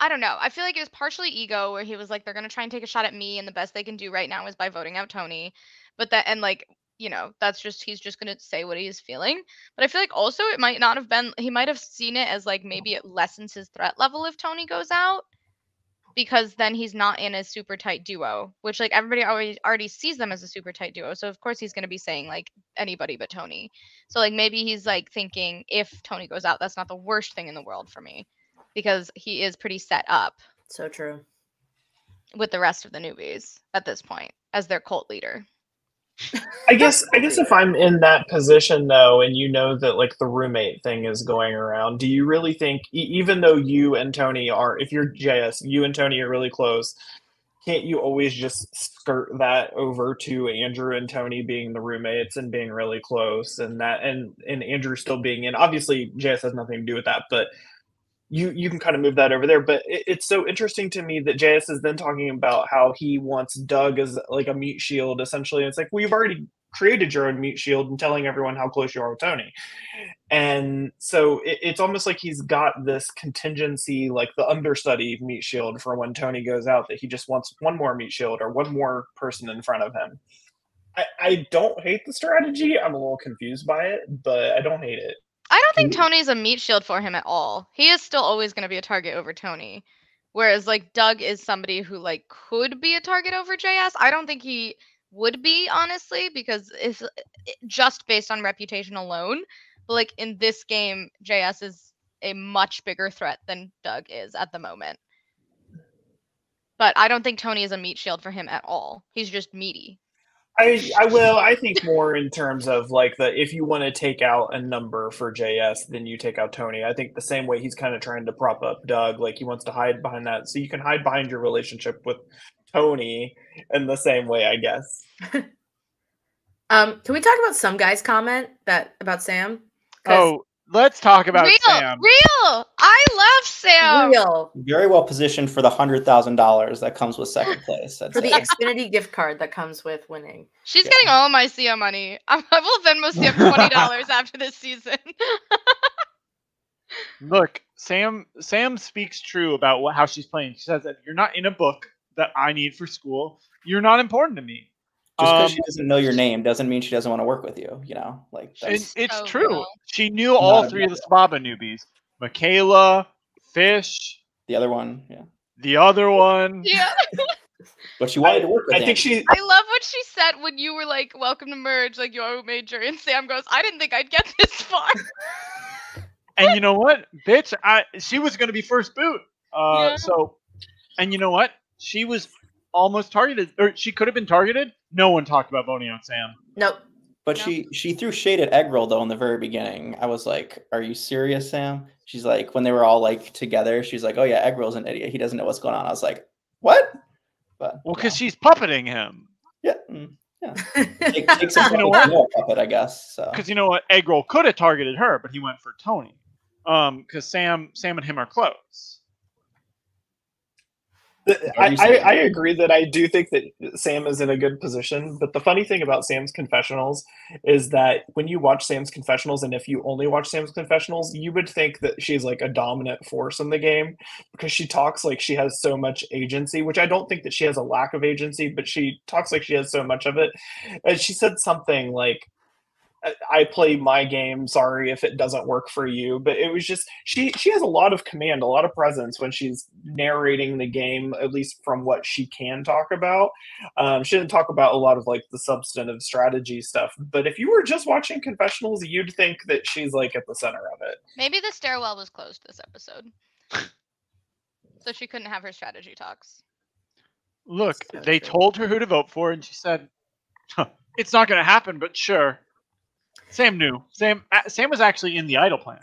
I- don't know. I feel like it was partially ego, where he was like, "They're gonna try and take a shot at me, and the best they can do right now is by voting out Tony." But that and like you know, that's just he's just gonna say what he's feeling. But I feel like also it might not have been. He might have seen it as like maybe it lessens his threat level if Tony goes out. because then he's not in a super tight duo, which like everybody already already sees them as a super tight duo. So of course he's gonna be saying like anybody but Tony. So like maybe he's like thinking if Tony goes out, that's not the worst thing in the world for me, because he is pretty set up So true. with the rest of the newbies at this point as their cult leader. I guess I guess if I'm in that position though, and you know that like the roommate thing is going around, do you really think e- even though you and Tony are, if you're JS, you and Tony are really close, can't you always just skirt that over to Andrew and Tony being the roommates and being really close, and that and and Andrew still being in? Obviously, JS has nothing to do with that, but you you can kind of move that over there. But it, it's so interesting to me that JS is then talking about how he wants Doug as like a meat shield, essentially. And it's like, well, you've already created your own meat shield and telling everyone how close you are with Tony. And so it, it's almost like he's got this contingency, like the understudy meat shield for when Tony goes out, that he just wants one more meat shield or one more person in front of him. I, I don't hate the strategy. I'm a little confused by it, but I don't hate it. I don't think Tony's a meat shield for him at all. He is still always going to be a target over Tony. Whereas like Doug is somebody who like could be a target over JS. I don't think he would be honestly because it's uh, just based on reputation alone. But like in this game, JS is a much bigger threat than Doug is at the moment. But I don't think Tony is a meat shield for him at all. He's just meaty. I I will. I think more in terms of like the if you want to take out a number for JS, then you take out Tony. I think the same way he's kind of trying to prop up Doug, like he wants to hide behind that, so you can hide behind your relationship with Tony in the same way, I guess. Um, can we talk about some guy's comment that about Sam? Oh, let's talk about real, Sam. real. I love Sam. real Very well positioned for the hundred thousand dollars that comes with second place. I'd for the. Xfinity gift card that comes with winning. She's Yeah. getting all my Sia money. I I will Venmo Sia twenty dollars after this season. Look, Sam. Sam speaks true about what, how she's playing. She says that you're not in a book that I need for school. You're not important to me. Just because Um, she doesn't know your name doesn't mean she doesn't want to work with you. You know, like And that's, it's so true. real. She knew all Not a three of the big Sababa newbies: Michaela, Fish, the other one. Yeah, the other one. yeah. but she wanted to work with. I think she. I love what she said when you were like, "Welcome to merge," like your major, and Sam goes, "I didn't think I'd get this far." And you know what, bitch? I she was going to be first boot. Uh, Yeah. So, and you know what? She was almost targeted, or she could have been targeted. No one talked about voting on Sam. Nope. But No. she she threw shade at Egg Roll though in the very beginning. I was like, "Are you serious, Sam?" She's like, when they were all like together, she's like, "Oh yeah, Egg Roll's an idiot. He doesn't know what's going on." I was like, "What?" But Well, yeah. because she's puppeting him. yeah, mm, take, take some You know fucking what? puppet, I guess. So Because you know what, Eggroll could have targeted her, but he went for Tony. Um, because Sam, Sam and him are close. I, I. I agree that I do think that Sam is in a good position. But the funny thing about Sam's confessionals is that when you watch Sam's confessionals, and if you only watch Sam's confessionals, you would think that she's like a dominant force in the game because she talks like she has so much agency, which I don't think that she has a lack of agency, but she talks like she has so much of it. And she said something like, I- I play my game. Sorry if it doesn't work for you, but it was just she. She has a lot of command, a lot of presence when she's narrating the game. At least from what she can talk about, um, she didn't talk about a lot of like the substantive strategy stuff. But if you were just watching confessionals, you'd think that she's like at the center of it. Maybe the stairwell was closed this episode, so she couldn't have her strategy talks. Look, they told her who to vote for, and she said, huh, "It's not going to happen, but sure." Sam knew. Sam, uh, Sam was actually in the idol plan.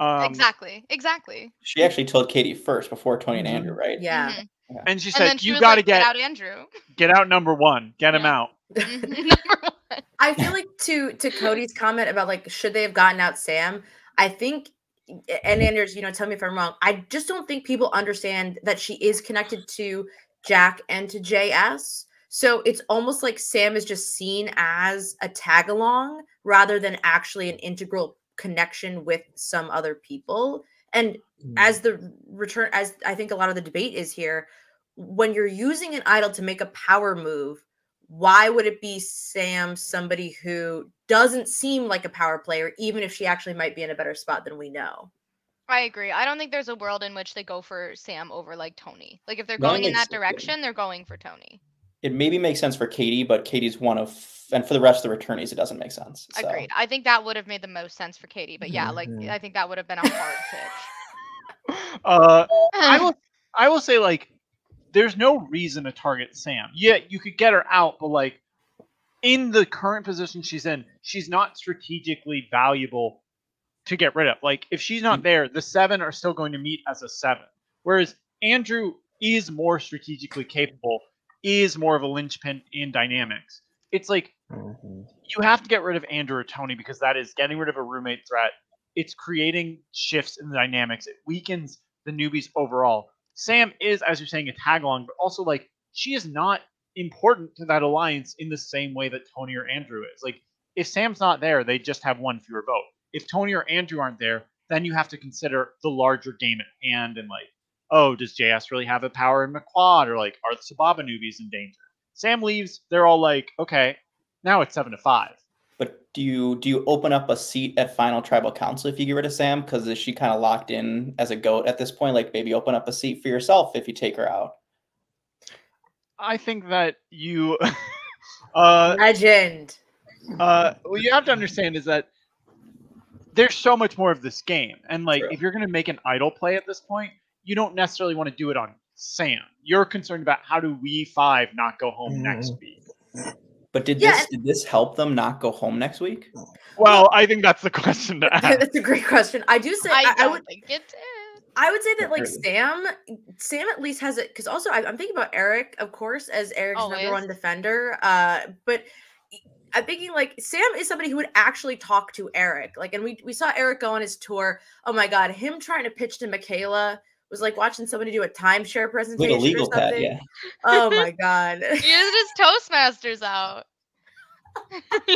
Um, exactly. Exactly. she actually told Katie first before Tony and Mhm. Andrew, right? Yeah. Mhm. And she said, then she "You got to like, get out Andrew. get out number one. Get him out." Number one. I feel like to to Cody's comment about like should they have gotten out Sam, I think and Anders, you know, tell me if I'm wrong. I just don't think people understand that she is connected to Jack and to JS. So it's almost like Sam is just seen as a tag along rather than actually an integral connection with some other people. And as the return as i think a lot of the debate is here when you're using an idol to make a power move why would it be sam somebody who doesn't seem like a power player even if she actually might be in a better spot than we know I agree. I don't think there's a world in which they go for Sam over like Tony. Like if they're No, it going in that direction, they're going for Tony. It maybe makes sense for Katie, but Katie's one of, and for the rest of the returnees, it doesn't make sense. So. Agreed. I think that would have made the most sense for Katie. But yeah, like Mhm. I think that would have been a hard pitch. Uh, I will I will say like there's no reason to target Sam. Yeah, you could get her out, but like in the current position she's in, she's not strategically valuable to get rid of. Like if she's not there, the seven are still going to meet as a seven. Whereas Andrew is more strategically capable, is more of a linchpin in dynamics. It's like Mhm. you have to get rid of Andrew or Tony because that is getting rid of a roommate threat. It's creating shifts in the dynamics. It weakens the newbies overall. Sam is, as you're saying, a tag along, but also like she is not important to that alliance in the same way that Tony or Andrew is. Like if Sam's not there, they just have one fewer vote. If Tony or Andrew aren't there, then you have to consider the larger game at hand and like, oh, does JS really have a power in McQuad or like are the Sababa newbies in danger? Sam leaves, they're all like, okay, now it's seven to five. But do you do you open up a seat at final tribal council if you get rid of Sam? Because is she kind of locked in as a goat at this point? Like maybe open up a seat for yourself if you take her out. I think that you, uh, Legend. uh, what you have to understand is that there's so much more of this game, and like True. if you're gonna make an idol play at this point, you don't necessarily want to do it on Sam. You're concerned about how do we five not go home next Mhm. week. But did Yeah, this did this help them not go home next week? Well, I think that's the question to ask. That's a great question. I do say I I, I don't would think it did. I would say that like Sam, Sam at least has it because also I, I'm thinking about Eric, of course, as Eric's number one defender. Uh, but I'm thinking like Sam is somebody who would actually talk to Eric. Like, and we we saw Eric go on his tour. Oh my god, him trying to pitch to Michaela was like watching somebody do a timeshare presentation a legal or something. pad, yeah. Oh my god. He used his Toastmasters out. but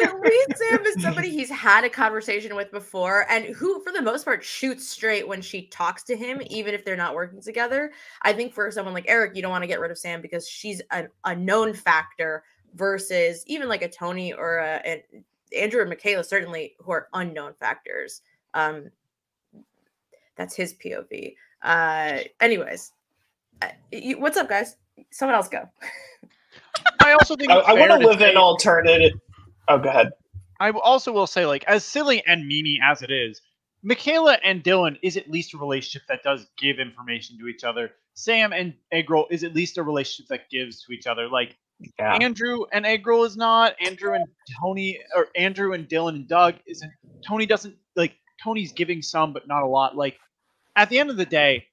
at least Sam is somebody he's had a conversation with before and who, for the most part, shoots straight when she talks to him, even if they're not working together. I think for someone like Eric, you don't want to get rid of Sam because she's an, a known factor versus even like a Tony or a, an Andrew and Michaela, certainly, who are unknown factors. Um, that's his POV. Uh, anyways, uh, you, what's up, guys? Someone else go. I also think I, I want to live say- in alternative. Oh, go ahead. I also will say, like, as silly and meany as it is, Michaela and Dylan is at least a relationship that does give information to each other. Sam and Eggroll is at least a relationship that gives to each other. Like Yeah. Andrew and Eggroll is not. Andrew and Tony or Andrew and Dylan and Doug isn't. Tony doesn't like. Tony's giving some, but not a lot. Like at the end of the day,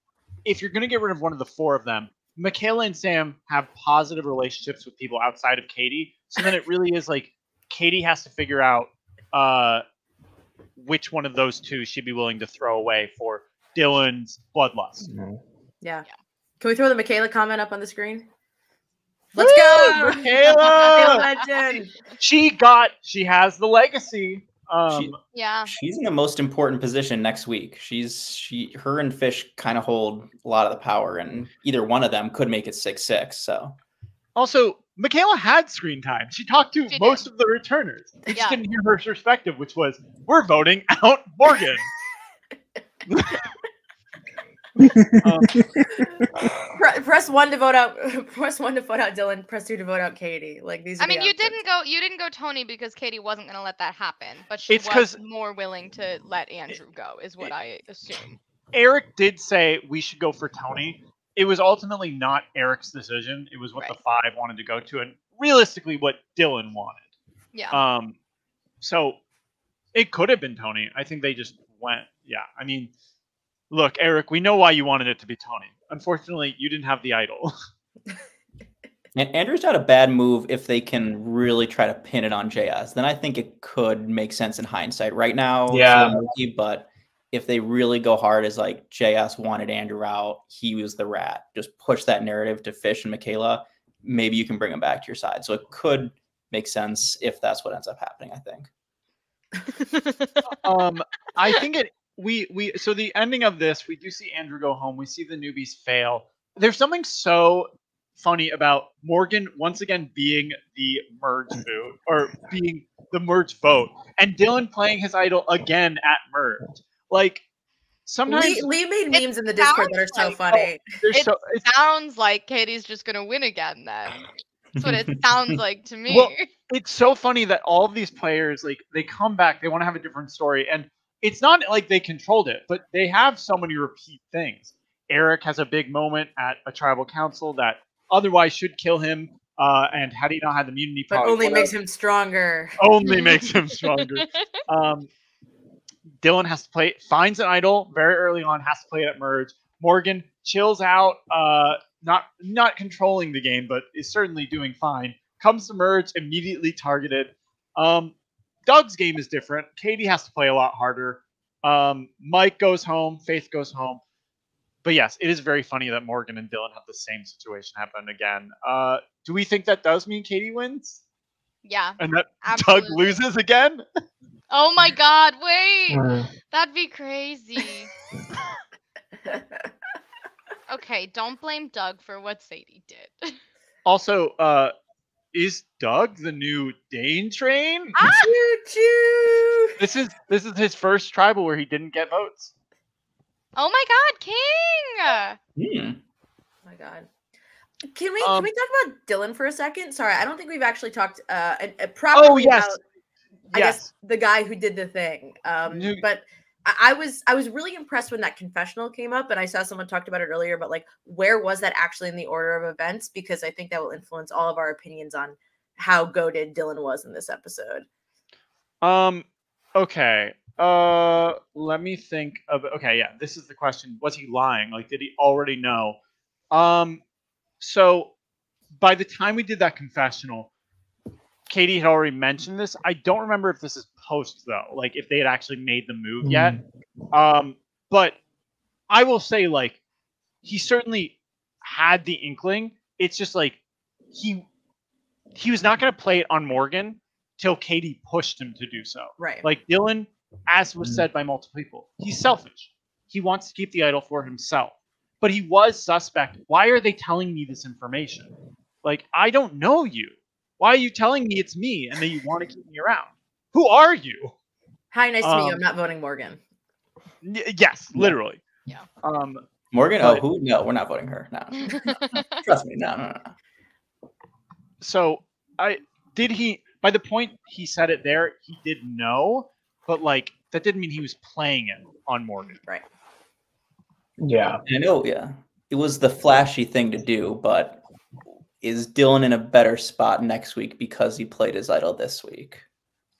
if you're gonna get rid of one of the four of them, Michaela and Sam have positive relationships with people outside of Katie. So then it really is like Katie has to figure out uh, which one of those two she'd be willing to throw away for Dylan's bloodlust. Mhm. Yeah. Can we throw the Michaela comment up on the screen? Let's Woo, go, Michaela! She got. She has the legacy. Um, She- Yeah. She's in the most important position next week. She's she her and Fish kind of hold a lot of the power, and either one of them could make it six six. So Also, Michaela had screen time. She talked to She most did. of the returners. We Yeah. just didn't hear her perspective, which was, "We're voting out Morgan." um, press one to vote out. Press one to vote out Dylan. Press two to vote out Katie. Like these. Are I mean, the you didn't go. You didn't go Tony because Katie wasn't going to let that happen, but she It's was 'cause- more willing to let Andrew go, is what I assume. Eric did say we should go for Tony. It was ultimately not Eric's decision. It was what the five wanted to go to, and realistically, what Dylan wanted. Yeah. Um, so it could have been Tony. I think they just went. Yeah, I mean, look, Eric, we know why you wanted it to be Tony. Unfortunately, you didn't have the idol. and Andrew's not a bad move if they can really try to pin it on JS. Then I think it could make sense in hindsight. Right now, Yeah. little but if they really go hard as like JS wanted Andrew out, he was the rat. Just push that narrative to Fish and Michaela. Maybe you can bring him back to your side. So it could make sense if that's what ends up happening. I think. um, I think it. We we so the ending of this, we do see Andrew go home. We see the newbies fail. There's something so funny about Morgan once again being the merge vote or being the merge vote, and Dylan playing his idol again at merge. Like sometimes Lee, Lee made memes in the Discord that are so sounds funny. there's It so sounds like Katie's just gonna win again. Then that's what it sounds like to me. Well, it's so funny that all of these players like they come back, they want to have a different story, and it's not like they controlled it, but they have so many repeat things. Eric has a big moment at a tribal council that otherwise should kill him. Uh, and had he not had the immunity, But only makes him stronger. only makes him stronger. Um, Dylan has to play, finds an idol very early on, has to play it at merge. Morgan chills out, uh, not not controlling the game, but is certainly doing fine. Comes to merge, immediately targeted. Um, Doug's game is different. Katie has to play a lot harder. Um, Mike goes home, Faith goes home. But yes, it is very funny that Morgan and Dylan have the same situation happen again. Uh, do we think that does mean Katie wins yeah. and that Doug loses again? Oh my God! Wait, Uh, that'd be crazy. Okay, don't blame Doug for what Sadie did. Also, uh, is Doug the new Dane train? Ah! choo choo. This is this is his first tribal where he didn't get votes. Oh my God, King! Hmm. Oh my god. Can we Um, can we talk about Dylan for a second? Sorry, I don't think we've actually talked uh, uh, uh, properly Oh yes, about I yes. guess the guy who did the thing. Um, You- but I, was I was really impressed when that confessional came up, and I saw someone talked about it earlier. But like, where was that actually in the order of events? Because I think that will influence all of our opinions on how goaded Dylan was in this episode. Um. Okay. Uh. Let me think of. Okay. Yeah. This is the question. Was he lying? Like, did he already know? Um. So, by the time we did that confessional, Katie had already mentioned this. I don't remember if this is post though. Like, if they had actually made the move yet. Um. But I will say, like, he certainly had the inkling. It's just like he he was not going to play it on Morgan till Katie pushed him to do so. Right. Like Dylan, as was Mm. said by multiple people, he's selfish. He wants to keep the idol for himself. But he was suspect. Why are they telling me this information? Like, I don't know you. Why are you telling me it's me and that you want to keep me around? Who are you? Hi, nice to meet you. um, I'm not voting Morgan. Y- yes, literally. Yeah. Um, Morgan? Oh, who? No, we're not voting her. No, trust me. No, no, no, no. so I did he by the point he said it there, he did know, but like that didn't mean he was playing it on Morgan. Right. yeah. I know, yeah, it was the flashy thing to do, but is Dylan in a better spot next week because he played his idol this week?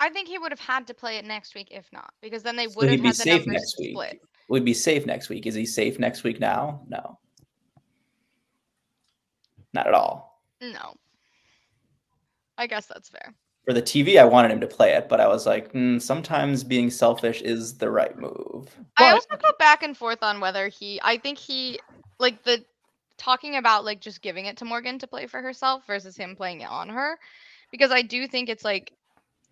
I think he would have had to play it next week if not, because then they So would have be had the safe numbers next week. split. Would be safe next week. Is he safe next week now? No. Not at all. No. I guess that's fair. For the TV, I wanted him to play it, but I was like, mm, sometimes being selfish is the right move. I But- also go back and forth on whether he I think he like the talking about like just giving it to Morgan to play for herself versus him playing it on her. Because I do think it's like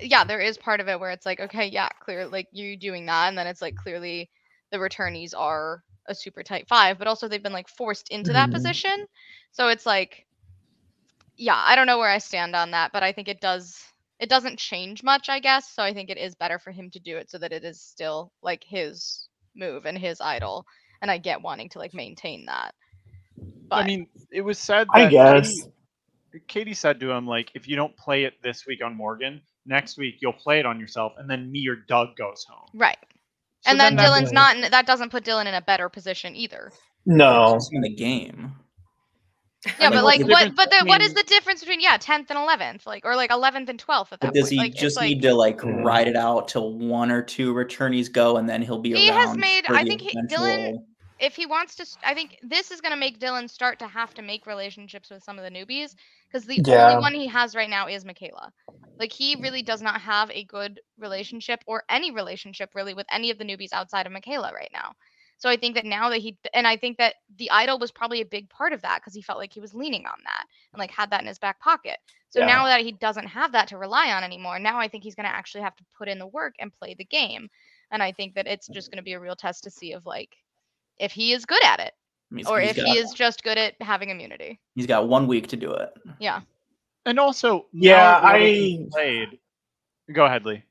yeah, there is part of it where it's like, okay, yeah, clear like you doing that, and then it's like clearly the returnees are a super tight five, but also they've been like forced into that Mhm. position. So it's like yeah, I don't know where I stand on that, but I think it does it doesn't change much, I guess. So I think it is better for him to do it so that it is still like his move and his idol. And I get wanting to like maintain that. But I mean, it was said. I that guess. Katie, Katie said to him, like, if you don't play it this week on Morgan, next week you'll play it on yourself, and then me or Doug goes home. right. So and then, that's- Dylan's not in, that doesn't put Dylan in a better position either. No. It's in the game. Yeah, mean, but like the what difference but then what is the difference between yeah, 10th and 11th? Like or like 11th and 12th at that But does point? he like, just like, need to like ride it out till one or two returnees go, and then he'll be He has made- I think he- Dylan- eventual- if he wants to, I think this is going to make Dylan start to have to make relationships with some of the newbies because the Yeah. only one he has right now is Michaela. Like he really does not have a good relationship or any relationship really with any of the newbies outside of Michaela right now. So I think that now that he and I think that the idol was probably a big part of that because he felt like he was leaning on that and like had that in his back pocket. So Yeah. now that he doesn't have that to rely on anymore, now I think he's going to actually have to put in the work and play the game. And I think that it's just going to be a real test to see of like if he is good at it He's- or he's if got, he is just good at having immunity. he's got one week to do it. Yeah. And also, Yeah, now that the other team I- played. Go ahead, Lee.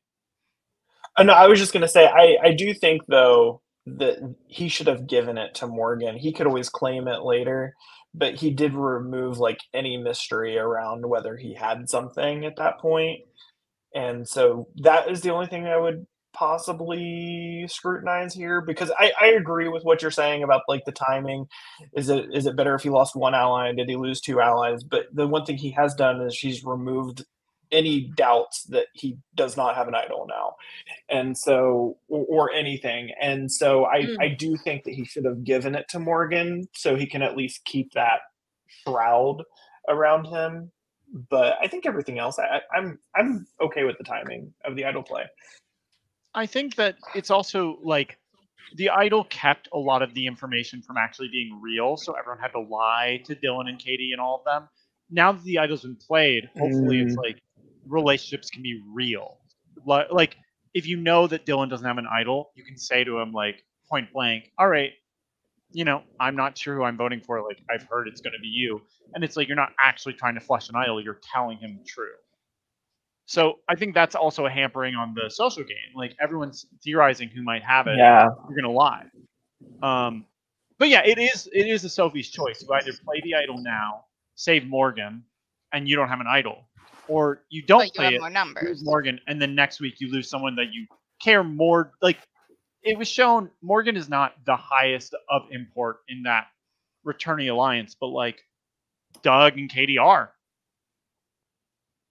Uh, no, I was just gonna say I I do think though that he should have given it to Morgan. He could always claim it later, but he did remove like any mystery around whether he had something at that point. And so that is the only thing I would possibly scrutinize here because I, I agree with what you're saying about like the timing. Is it is it better if he lost one ally? Did he lose two allies? But the one thing he has done is he's removed any doubts that he does not have an idol now and so or, or anything and so I, Mm. I do think that he should have given it to morgan so he can at least keep that shroud around him but i think everything else I- i'm i'm okay with the timing of the idol play I think that it's also like the idol kept a lot of the information from actually being real, so everyone had to lie to Dylan and Katie and all of them. Now that the idol's been played, hopefully it's mm. like relationships can be real. Like if you know that Dylan doesn't have an idol, you can say to him like point blank, "All right, you know, I'm not sure who I'm voting for. Like I've heard it's going to be you," and it's like you're not actually trying to flush an idol; you're telling him the truth. So I think that's also a hampering on the social game. Like everyone's theorizing who might have it. yeah You're gonna lie. Um, but yeah, it is it is a Sophie's choice. You either play the idol now, save Morgan, and you don't have an idol, or you don't but you play have it, more lose numbers. Morgan, and then next week you lose someone that you care more. Like it was shown, Morgan is not the highest of import in that returning alliance, but like Doug and Katie are.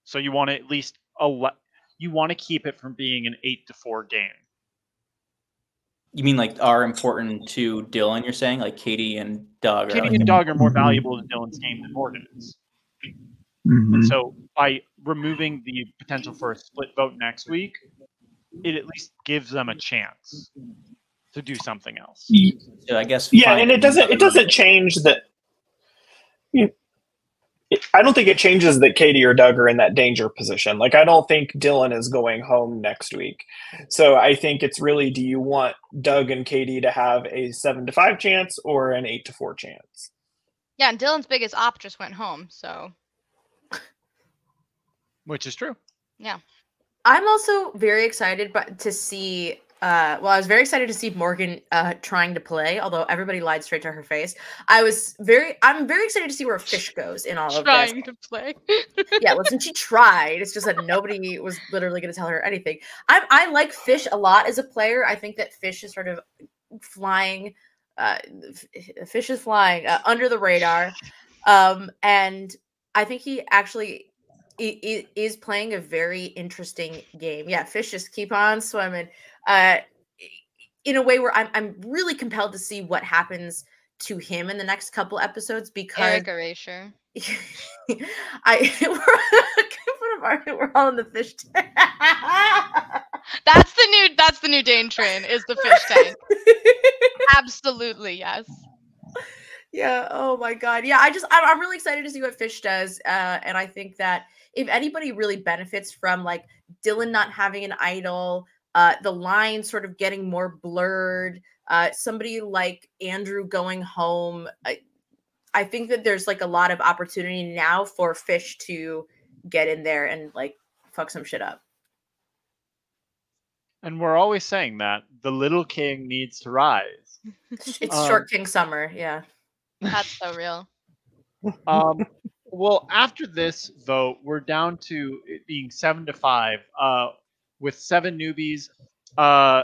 So you want to at least ele- you want to keep it from being an eight to four game. You mean like are important to Dylan? You're saying like Katie and Doug. Are Katie like, and Doug are more Mhm. valuable to Dylan's game than Morgan is. Mm-hmm. And so by removing the potential for a split vote next week, it at least gives them a chance to do something else. so I guess. yeah and it doesn't it doesn't change that you- it- I don't think it changes that Katie or Doug are in that danger position. Like I don't think Dylan is going home next week. So I think it's really do you want Doug and Katie to have a 7 to 5 chance or an 8 to 4 chance? Yeah, and Dylan's biggest op just went home, so Which is true. Yeah. I'm also very excited but to see uh well I was very excited to see Morgan uh trying to play although everybody lied straight to her face. I was very I'm very excited to see where Fish goes in all of this. trying to play. yeah, listen, she tried. It's just that nobody was literally going to tell her anything. I I like Fish a lot as a player. I think that Fish is sort of flying. Uh, Fish is flying uh, under the radar, um, and I think he actually is playing a very interesting game. Yeah, Fish just keep on swimming. Uh, in a way where I'm I'm really compelled to see what happens to him in the next couple episodes because Eric Erasure. I we're, we're all in the fish tank. That's the new that's the new Dane train is the fish tank. Absolutely, yes. yeah. Oh my god. Yeah. I just I'm, I'm really excited to see what Fish does, uh, and I think that if anybody really benefits from like Dylan not having an idol, uh, the line sort of getting more blurred, uh, somebody like Andrew going home. I, I think that there's like a lot of opportunity now for Fish to get in there and like fuck some shit up. And we're always saying that the little king needs to rise. It's Um, short king summer. Yeah. That's so real. Um, well, after this vote, we're down to it being seven to five, uh, with seven newbies. Uh,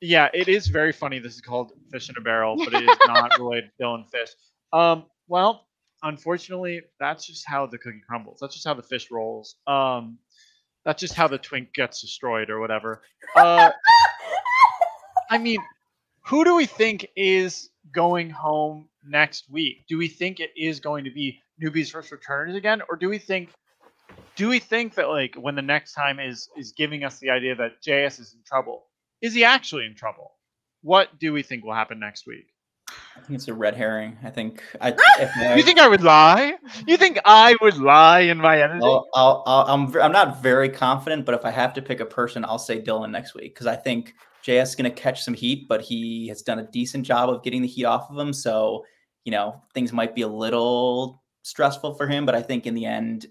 yeah, it is very funny. This is called Fish in a Barrel, but it is not related to Dylan Fish. Um, well, unfortunately, that's just how the cookie crumbles. That's just how the fish rolls. Um, that's just how the twink gets destroyed or whatever. Uh, I mean, who do we think is going home next week? Do we think it is going to be newbies first returners again, or do we think do we think that like when the next time is is giving us the idea that JS is in trouble, is he actually in trouble? What do we think will happen next week? I think it's a red herring. I think I. if my- You think I would lie? You think I would lie in my editing? I'll, I'll, I'll, I'm, v- I'm not very confident, but if I have to pick a person, I'll say Dylan next week because I think JS is going to catch some heat, but he has done a decent job of getting the heat off of him. So, you know, things might be a little stressful for him, but I think in the end,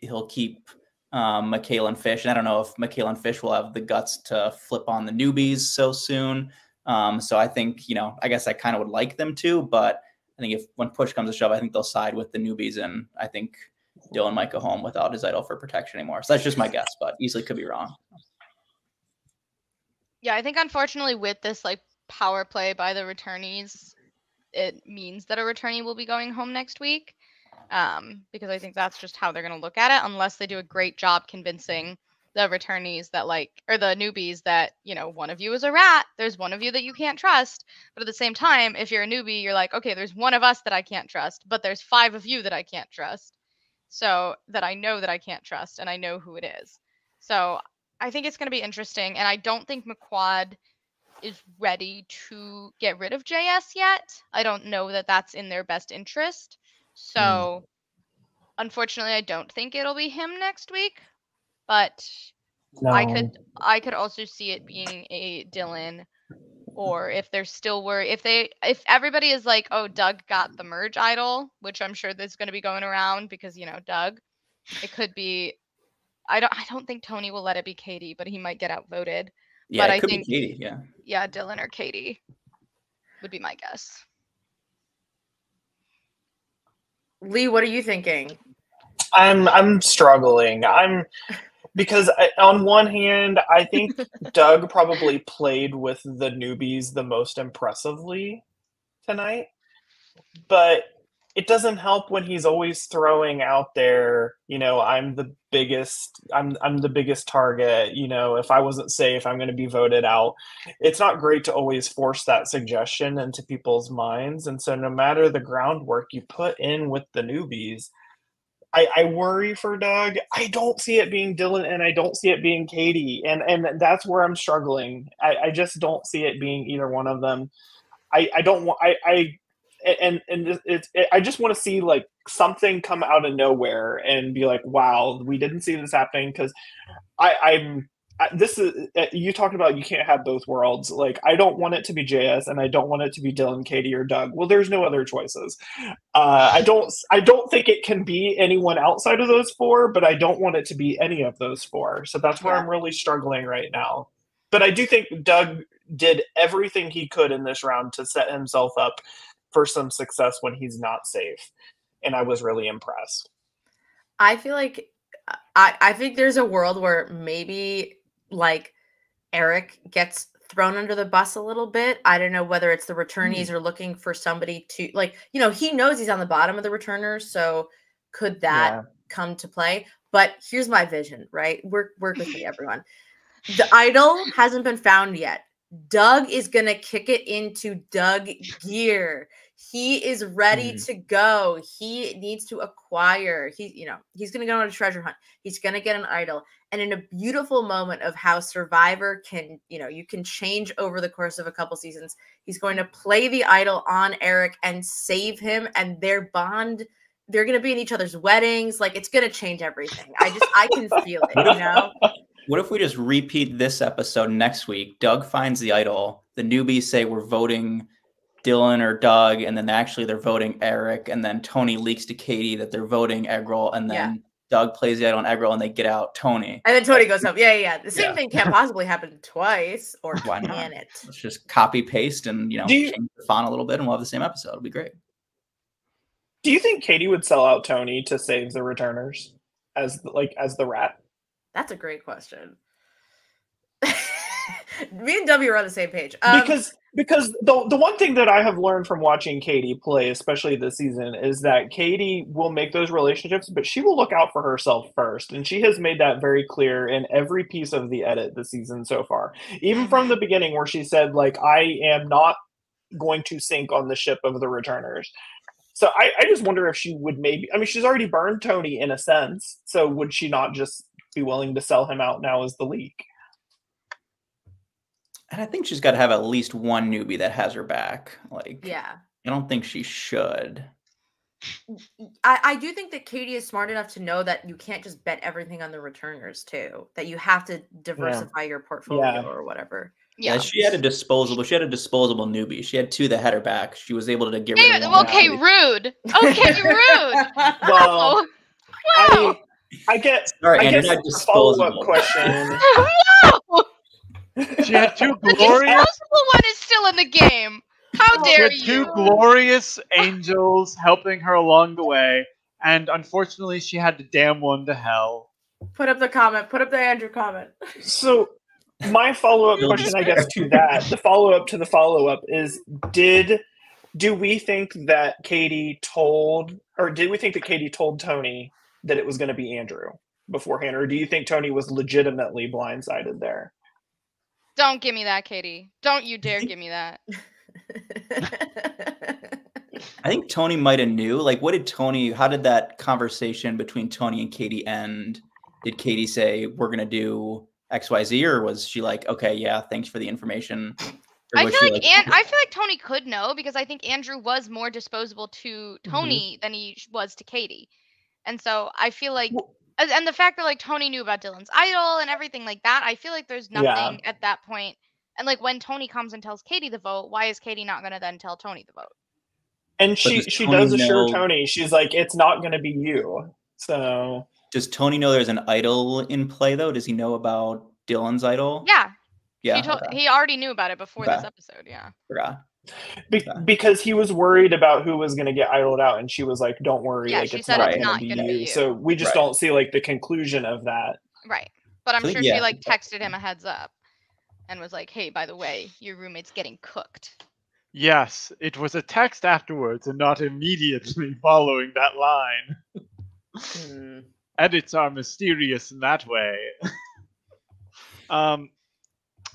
he'll keep um, and Fish. And I don't know if and Fish will have the guts to flip on the newbies so soon. Um, so I think, you know, I guess I kind of would like them to, but I think if when push comes to shove, I think they'll side with the newbies. And I think Dylan might go home without his idol for protection anymore. So that's just my guess, but easily could be wrong. Yeah, I think unfortunately with this like power play by the returnees, it means that a returnee will be going home next week. Um, because I think that's just how they're going to look at it, unless they do a great job convincing the returnees that like or the newbies that you know one of you is a rat there's one of you that you can't trust. But at the same time if you're a newbie you're like okay there's one of us that i can't trust but there's five of you that i can't trust. So that i know that i can't trust and i know who it is. So i think it's going to be interesting and i don't think mcquad is ready to get rid of js yet. I don't know that that's in their best interest so mm. unfortunately i don't think it'll be him next week but no. I could I could also see it being a Dylan or if they're still were if they if everybody is like oh Doug got the merge idol which I'm sure that's going to be going around because you know Doug it could be I don't I don't think Tony will let it be Katie but he might get outvoted yeah but I think Katie yeah yeah Dylan or Katie would be my guess Lee what are you thinking? I'm I'm struggling. I'm because I, on one hand, I think Doug probably played with the newbies the most impressively tonight, but it doesn't help when he's always throwing out there, you know, I'm the biggest I'm I'm the biggest target, you know, if I wasn't safe, I'm going to be voted out. It's not great to always force that suggestion into people's minds, and so no matter the groundwork you put in with the newbies, I, I worry for Doug. I don't see it being Dylan, and I don't see it being Katie, and and that's where I'm struggling. I, I just don't see it being either one of them. I, I don't want I, I and and it's it, I just want to see like something come out of nowhere and be like, wow, we didn't see this happening because I I'm this is uh, you talked about you can't have both worlds. Like I don't want it to be JS and I don't want it to be Dylan, Katie, or Doug. Well, there's no other choices. Uh, I don't I don't think it can be anyone outside of those four, but I don't want it to be any of those four. So that's where. I'm really struggling right now. But I do think Doug did everything he could in this round to set himself up for some success when he's not safe, and I was really impressed. I feel like I, I think there's a world where maybe like Eric gets thrown under the bus a little bit. I don't know whether it's the returnees mm. are looking for somebody to like, you know, he knows he's on the bottom of the returners, so could that yeah. come to play? But here's my vision, right? Work work with me, everyone. The idol hasn't been found yet. Doug is gonna kick it into Doug gear. He is ready mm. to go. He needs to acquire. He, you know, he's gonna go on a treasure hunt. He's gonna get an idol and in a beautiful moment of how survivor can you know you can change over the course of a couple seasons he's going to play the idol on eric and save him and their bond they're going to be in each other's weddings like it's going to change everything i just i can feel it you know what if we just repeat this episode next week doug finds the idol the newbies say we're voting Dylan or Doug, and then actually they're voting Eric, and then Tony leaks to Katie that they're voting Eggroll, and then yeah. Doug plays the idol on Eggroll and they get out Tony. And then Tony goes up. Yeah, yeah. yeah. The same yeah. thing can't possibly happen twice, or Why not? can it? Let's just copy paste and you know you, change the font a little bit, and we'll have the same episode. It'll be great. Do you think Katie would sell out Tony to save the returners as like as the rat? That's a great question. Me and W are on the same page. Um, because because the the one thing that I have learned from watching Katie play, especially this season, is that Katie will make those relationships, but she will look out for herself first, and she has made that very clear in every piece of the edit this season so far. Even from the beginning, where she said like, "I am not going to sink on the ship of the returners." So I, I just wonder if she would maybe. I mean, she's already burned Tony in a sense, so would she not just be willing to sell him out now as the leak? And I think she's got to have at least one newbie that has her back. Like, yeah, I don't think she should. I, I do think that Katie is smart enough to know that you can't just bet everything on the returners too. That you have to diversify yeah. your portfolio yeah. or whatever. Yeah, Yeah. she had a disposable. She had a disposable newbie. She had two that had her back. She was able to get Hey, rid of one. okay, rude. Okay, rude. Well, Wow. Wow. I, I get. Sorry, I Andrew, guess not a follow-up question. wow. She had two The glorious, disposable one is still in the game. How dare she dare had two you? glorious angels helping her along the way, and unfortunately, she had to damn one to hell. Put up the comment. Put up the Andrew comment. So, my follow-up question, I guess, to that, the follow-up to the follow-up is: Did do we think that Katie told, or did we think that Katie told Tony that it was going to be Andrew beforehand, or do you think Tony was legitimately blindsided there? Don't give me that, Katie. Don't you dare give me that. I think Tony might have knew. Like, what did Tony? How did that conversation between Tony and Katie end? Did Katie say we're gonna do X, Y, Z, or was she like, okay, yeah, thanks for the information? I feel she like, and I feel like Tony could know because I think Andrew was more disposable to mm-hmm. Tony than he was to Katie, and so I feel like, Well- and and the fact that like Tony knew about Dylan's idol and everything like that, I feel like there's Yeah. nothing at that point. And like when Tony comes and tells Katie the vote, why is Katie not gonna then tell Tony the vote? And she does she Tony does assure know- Tony, she's like, it's not going to be you. So does Tony know there's an idol in play though? Does he know about Dylan's idol? Yeah, yeah. he told okay, he already knew about it before this episode. Yeah. forgot. Be- because he was worried about who was going to get idled out, and she was like, "Don't worry, Yeah, like she it's said not it's going to not be, gonna you. be you. So we just Right. don't see like the conclusion of that. Right. But I'm So, sure yeah. she like texted him a heads up and was like, "Hey, by the way, your roommate's getting cooked." Yes, it was a text afterwards and not immediately following that line. Hmm. Edits are mysterious in that way. um,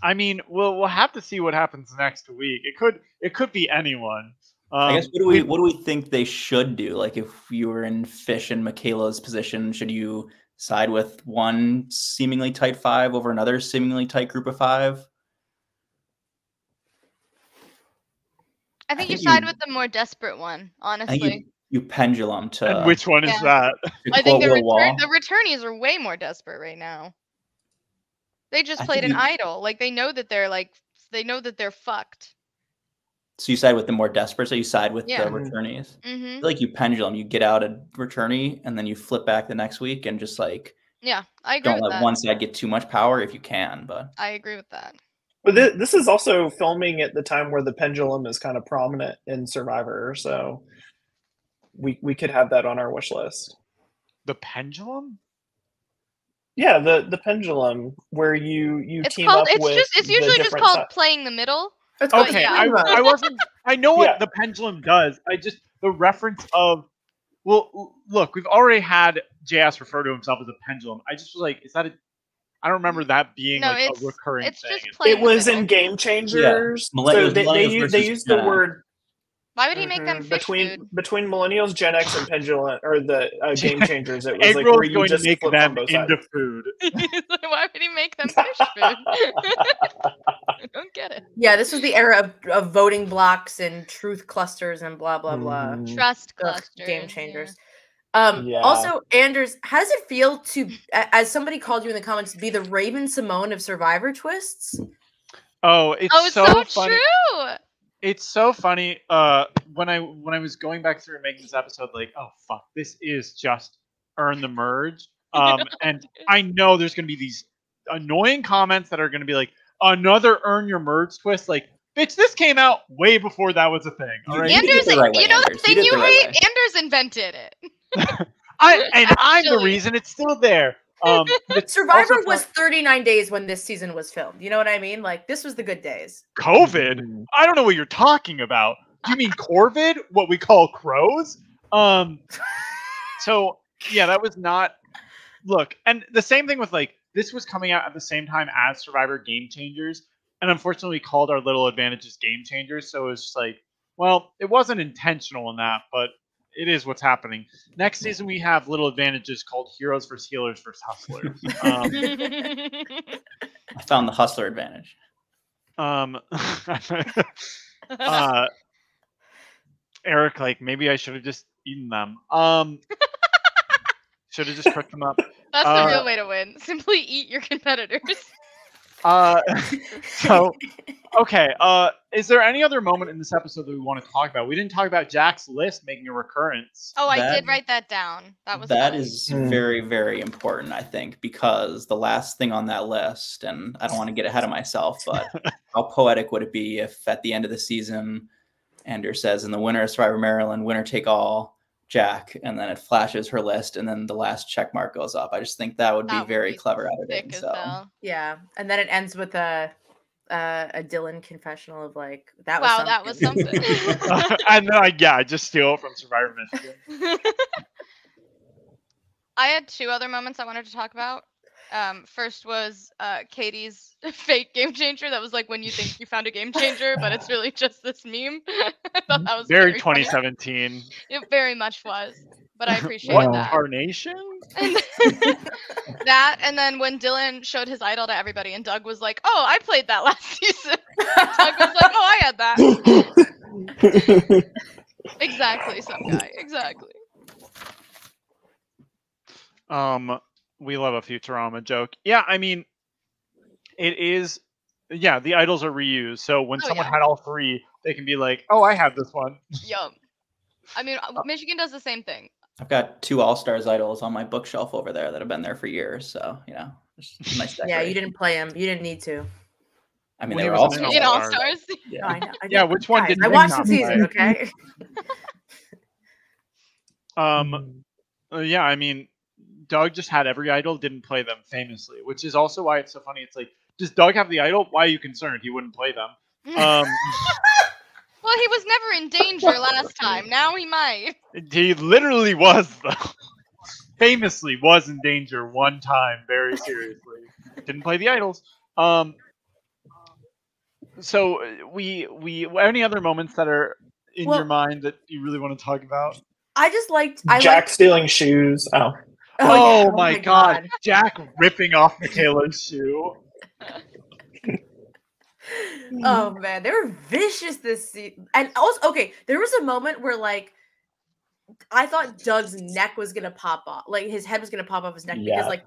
I mean, we'll we'll have to see what happens next week. It could it could be anyone. Um, I guess what do we what do we think they should do? Like if you were in Fish and Michaela's position, should you side with one seemingly tight five over another seemingly tight group of five? I think, think you side you- with the more desperate one, I think honestly. you, you pendulum to and which one is that? I think the return the returnees are way more desperate right now. They just I played an you- idol. Like they know that they're like they know that they're fucked. So you side with the more desperate, so you side with Yeah. the returnees. Mm-hmm. like you pendulum, you get out a returnee and then you flip back the next week and just like Yeah, I agree don't with let that. one side get too much power if you can. But I agree with that. But thi- this is also filming at the time where the pendulum is kind of prominent in Survivor, so we we could have that on our wish list. The pendulum? Yeah, the the pendulum where you you It's team called. up It's with just. It's the usually just different called si- playing the middle. It's called Okay, yeah. I, I wasn't. I know what Yeah. the pendulum does. I just the reference of. Well, look, we've already had JS refer to himself as a pendulum. I just was like, is that a? I don't remember that being No, like it's- a recurring It's thing. just playing. It was in Game Changers. so Millennials- they, they, millennials use, they versus use the word Why would he make them Mhm. fish between food? between millennials, Gen X, and pendulum or the uh, Game Changers. It was like roll where is you going to just make them on both sides. into food. Why would he make them fish food? I don't get it. Yeah, this was the era of, of voting blocks and truth clusters and blah blah blah. Mhm. Trust Ugh, clusters. game yeah. changers. Um, Yeah. Also, Anders, how does it feel to, as somebody called you in the comments, be the Raven-Symoné of Survivor twists? Oh, it's Oh, it's so, so, funny. true. It's so funny. Uh, when I when I was going back through and making this episode, like, oh fuck, this is just earn the merge. Um, and I know there's gonna be these annoying comments that are gonna be like another earn your merge twist. Like, bitch, this came out way before that was a thing. All You- you Anders, right way, you know the Anders. You thing did you the right hate? way. Anders invented it. I and I'm the reason it's still there. Um, Survivor also was 39 days when this season was filmed. You know what I mean? Like, this was the good days. COVID. Mhm. I don't know what you're talking about. Do you mean Corvid? What we call crows? Um. So yeah, that was not. Look, and the same thing with like this was coming out at the same time as Survivor Game Changers, and unfortunately we called our little advantages Game Changers. So it was just like, well, it wasn't intentional in that, but it is what's happening. Next season we have little advantages called Heroes versus Healers versus Hustlers. Um, I found the hustler advantage. um, uh, Eric, like maybe I should have just eaten them. Um, should have just cooked them up. That's uh, the real way to win. Simply eat your competitors. Uh, so okay. Uh, is there any other moment in this episode that we want to talk about? We didn't talk about Jack's list making a recurrence. Oh, I That- did write that down. That was That fun. Hmm. very, very important, I think, because the last thing on that list, and I don't want to get ahead of myself, but how poetic would it be if at the end of the season, Anders says, in the winner of Survivor Maryland, winner take all, Jack, and then it flashes her list, and then the last check mark goes up. I just think that would be would very be clever editing. So hell. Yeah, and then it ends with a uh, a Dylan confessional of like that wow, was that was something. something. and then I, yeah, I just steal it from Survivor Michigan. I had two other moments I wanted to talk about. Um, first was uh, Katie's fake game changer. That was like when you think you found a game changer, but it's really just this meme. I thought that was Very funny. 2017. It very much was, but I appreciate What that. carnation? And that, and then when Dylan showed his idol to everybody, and Doug was like, "Oh, I played that last season." Doug was like, "Oh, I had that." exactly, some guy. Exactly. Um, we love a Futurama joke. Yeah, I mean, it is. Yeah, the idols are reused. So when Oh, someone yeah. had all three, they can be like, "Oh, I have this one." Yum. I mean, uh, Michigan does the same thing. I've got two All Stars idols on my bookshelf over there that have been there for years. So, you know, just nice yeah, you didn't play him. You didn't need to. I mean, Well, they were all in In All All Stars. Stars. No, I know. I Yeah, which one Guys, did I you watched the season. play? Okay. Um, uh, yeah, I mean, Doug just had every idol, didn't play them famously, which is also why it's so funny. It's like, does Doug have the idol? Why are you concerned? He wouldn't play them. Um, well, he was never in danger last time. Now he might. he literally was though. Famously was in danger one time, very seriously. Didn't play the idols. Um, so uh, we we any other moments that are in Well- your mind that you really want to talk about? I just liked. I Jack liked, stealing shoes. Oh, Oh, yeah, oh my, god. Jack ripping off Michaela's shoe. Oh man, they were vicious this season. And also, okay, there was a moment where like I thought Doug's neck was gonna pop off, like his head was gonna pop off his neck Yeah. because like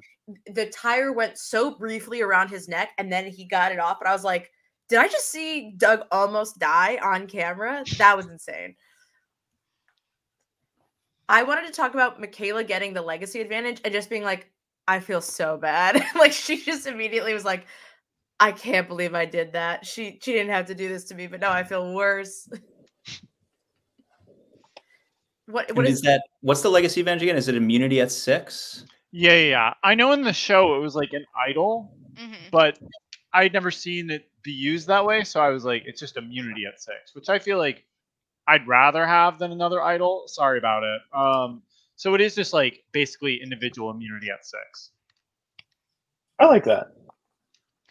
the tire went so briefly around his neck and then he got it off. And I was like, did I just see Doug almost die on camera? That was insane. I wanted to talk about Michaela getting the legacy advantage and just being like, I feel so bad. like she just immediately was like, I can't believe I did that. She she didn't have to do this to me, but now I feel worse. what what And is, is that what's the legacy advantage again? Is it immunity at six? Yeah, yeah, yeah. I know in the show it was like an idol, hmm but I'd never seen it be used that way, so I was like, it's just immunity at six, which I feel like I'd rather have than another idol. Sorry about it. Um, so it is just like basically individual immunity at six. I like that.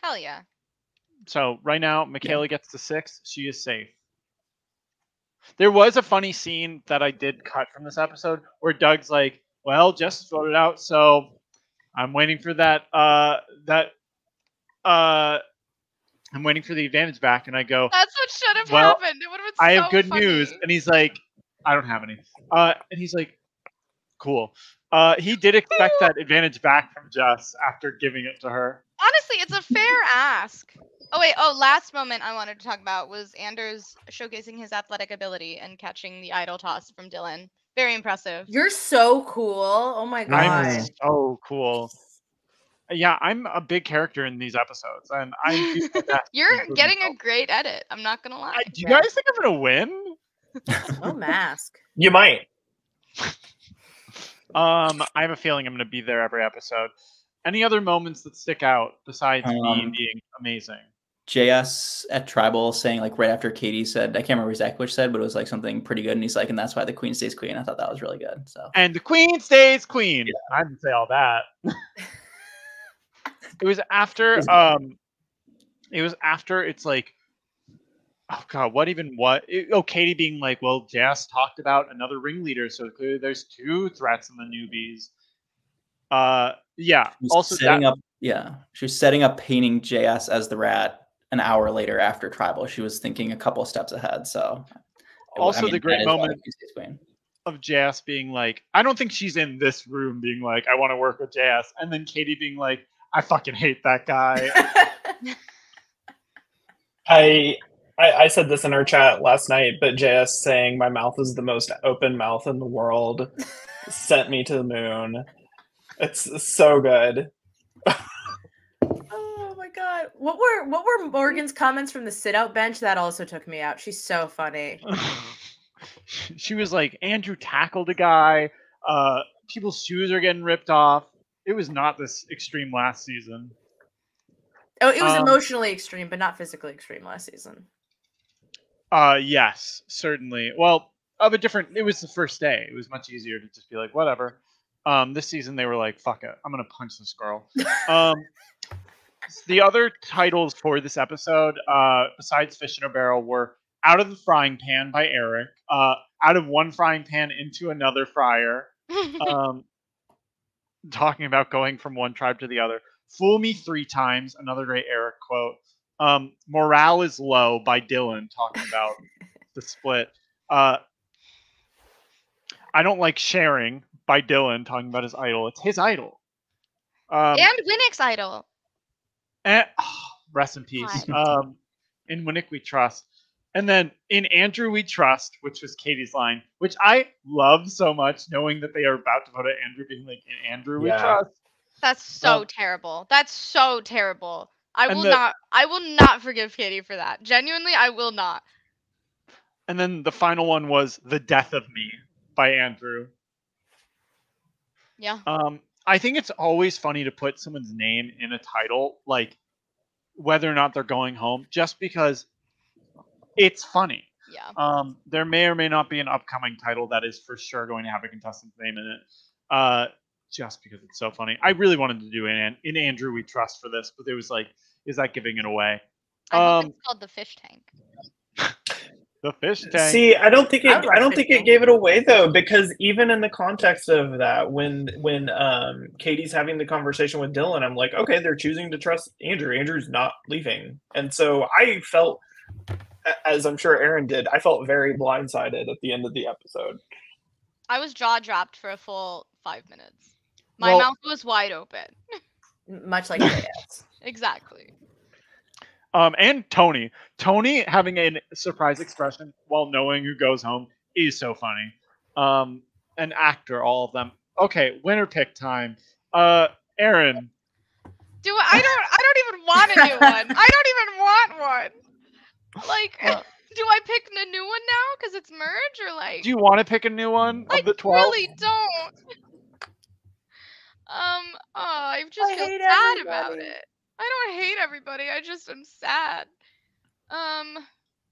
Hell yeah. So right now, Michaela gets to six. She is safe. There was a funny scene that I did cut from this episode where Doug's like, "Well, Jess voted out, so I'm waiting for that. Uh, that. Uh, I'm waiting for the advantage back." And I go, That's what should have Well, happened. It would have been "I have good funny. news," and he's like, "I don't have any." Uh, and he's like, "Cool." Uh, he did expect that advantage back from Jess after giving it to her. Honestly, it's a fair ask. Oh wait, oh last moment I wanted to talk about was Anders showcasing his athletic ability and catching the idol toss from Dylan. Very impressive. you're so cool. Oh my god. I'm so cool. Yeah, I'm a big character in these episodes, and I do my best to You're getting a great edit. I'm not gonna lie. I- Do you guys think I'm gonna win? No mask. You might. Um, I have a feeling I'm gonna be there every episode. Any other moments that stick out besides me Um, being amazing? JS at Tribal saying like right after Katie said, I can't remember exactly what she said, but it was like something pretty good. And he's like, and that's why the queen stays queen. I thought that was really good. So And the queen stays queen. I didn't say all that. it was after um it was after it's like oh god what even what it- oh katie being like well jess talked about another ringleader so clearly there's two threats in the newbies uh yeah She was also setting that, up yeah. She was setting up painting JS as the rat an hour later after Tribal. She was thinking a couple steps ahead. So I Also mean, the great that is why moment- the queen stays queen. of jess being like i don't think she's in this room being like i want to work with jess and then katie being like i fucking hate that guy I, I I said this in our chat last night, but JS saying my mouth is the most open mouth in the world sent me to the moon. It's so good. oh my god. What were what were Morgan's comments from the sit out bench? That also took me out. She's so funny. she was like, Andrew tackled a guy. Uh, people's shoes are getting ripped off. It was not this extreme last season. Oh, it was Um, emotionally extreme, but not physically extreme last season. Uh, yes, certainly. Well, of a different. It was the first day. It was much easier to just be like, whatever. Um, this season they were like, fuck it, I'm gonna punch this girl. um, the other titles for this episode, uh, besides Fish in a Barrel, were Out of the Frying Pan by Eric, uh, Out of One Frying Pan into Another Fryer, um, talking about going from one tribe to the other. Fool Me Three Times, another great Eric quote. Um, Morale is Low by Dylan, talking about the split. Uh, I Don't Like Sharing by Dylan, talking about his idol. It's his idol. Um, and Winnick's idol. and, rest in peace. Um, in Winnick We Trust. And then in Andrew We Trust, which was Katie's line, which I love so much, knowing that they are about to vote at Andrew being like, in Andrew We Yeah. Trust. That's so Um, terrible. That's so terrible. I will the- not. I will not forgive Katie for that. Genuinely, I will not. And then the final one was The Death of Me by Andrew. Yeah. Um, I think it's always funny to put someone's name in a title, like whether or not they're going home, just because it's funny. Yeah. Um, there may or may not be an upcoming title that is for sure going to have a contestant's name in it. Uh, just because it's so funny. I really wanted to do in in Andrew We Trust for this, but it was like, is that giving it away? I hope Um, it's called the fish tank. The fish tank. See, I don't think it. I I don't think Fish it gave it away though, because even in the context of that, when when um Katie's having the conversation with Dylan, I'm like, okay, they're choosing to trust Andrew. Andrew's not leaving, and so I felt, a- as I'm sure Erin did, I felt very blindsided at the end of the episode. I was jaw dropped for a full five minutes. My Well- mouth was wide open. Much like JS. Exactly. Um, and Tony. Tony having a surprise expression while knowing who goes home is so funny. Um, an actor, all of them. Okay, winner pick time. Uh, Erin. Do I, I don't I don't even want a new one. I don't even want one. Like, Uh, do I pick a new one now because it's merge or like? Do you want to pick a new one of I the twelve? really don't. Um. Oh, I just I feel hate sad about it. I don't hate everybody. I just am sad. Um.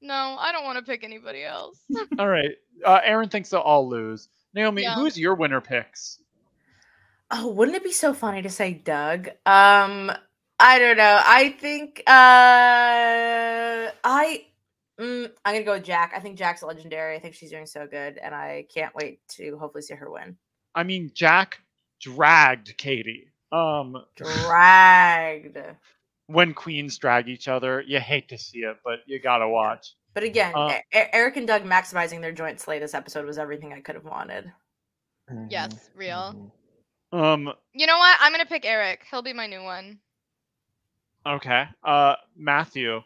No, I don't want to pick anybody else. All right. Uh, Erin thinks they'll all lose. Naomi, Yeah. who's your winner picks? Oh, wouldn't it be so funny to say Doug? Um, I don't know. I think uh I mm, I'm gonna go with Jack. I think Jack's legendary. I think she's doing so good, and I can't wait to hopefully see her win. I mean, Jack dragged Katie. Um, Dragged. when queens drag each other, you hate to see it, but you gotta watch. But again, Uh, Eric and Doug maximizing their joint slay this episode was everything I could have wanted. yes, real. Um, You know what? I'm gonna pick Eric. He'll be my new one. Okay. Uh, Matthew.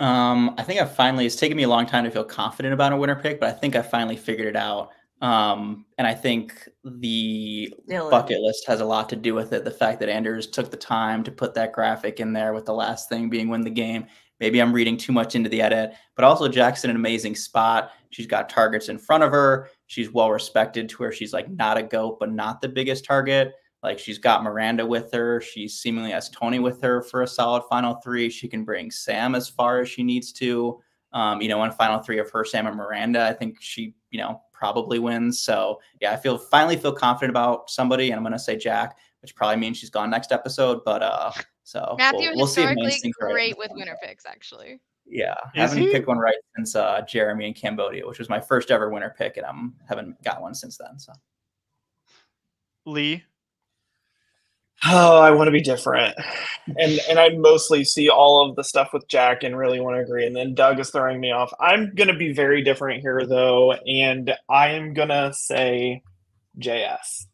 Um, I think I finally. It's taken me a long time to feel confident about a winner pick, but I think I finally figured it out. Um, and I think the Dylan. bucket list has a lot to do with it. The fact that Anders took the time to put that graphic in there, with the last thing being win the game. Maybe I'm reading too much into the edit, but also Jackson an amazing spot. She's got targets in front of her. She's well respected to where she's like not a goat, but not the biggest target. Like she's got Miranda with her. She seemingly has Tony with her for a solid final three. She can bring Sam as far as she needs to. Um, you know, in final three of her, Sam and Miranda, I think she, you know, probably wins. So yeah, I feel finally feel confident about somebody, and I'm gonna say Jack, which probably means she's gone next episode. But uh, so Matthew we'll, we'll see if historically Mainstinct right. great with winner picks, actually. Yeah, Is haven't he? picked one right since uh, Jeremy in Cambodia, which was my first ever winner pick, and I'm haven't got one since then. So Lee. Oh, I want to be different, and and I mostly see all of the stuff with Jack and really want to agree. And then Doug is throwing me off. I'm gonna be very different here though, and I am gonna say JS.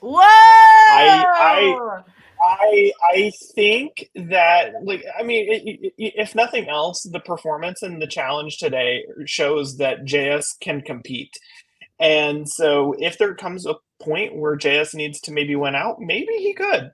Whoa! I, I I think that like I mean, it, it, if nothing else, the performance and the challenge today shows that JS can compete. And so, if there comes a point where JS needs to maybe win out, maybe he could.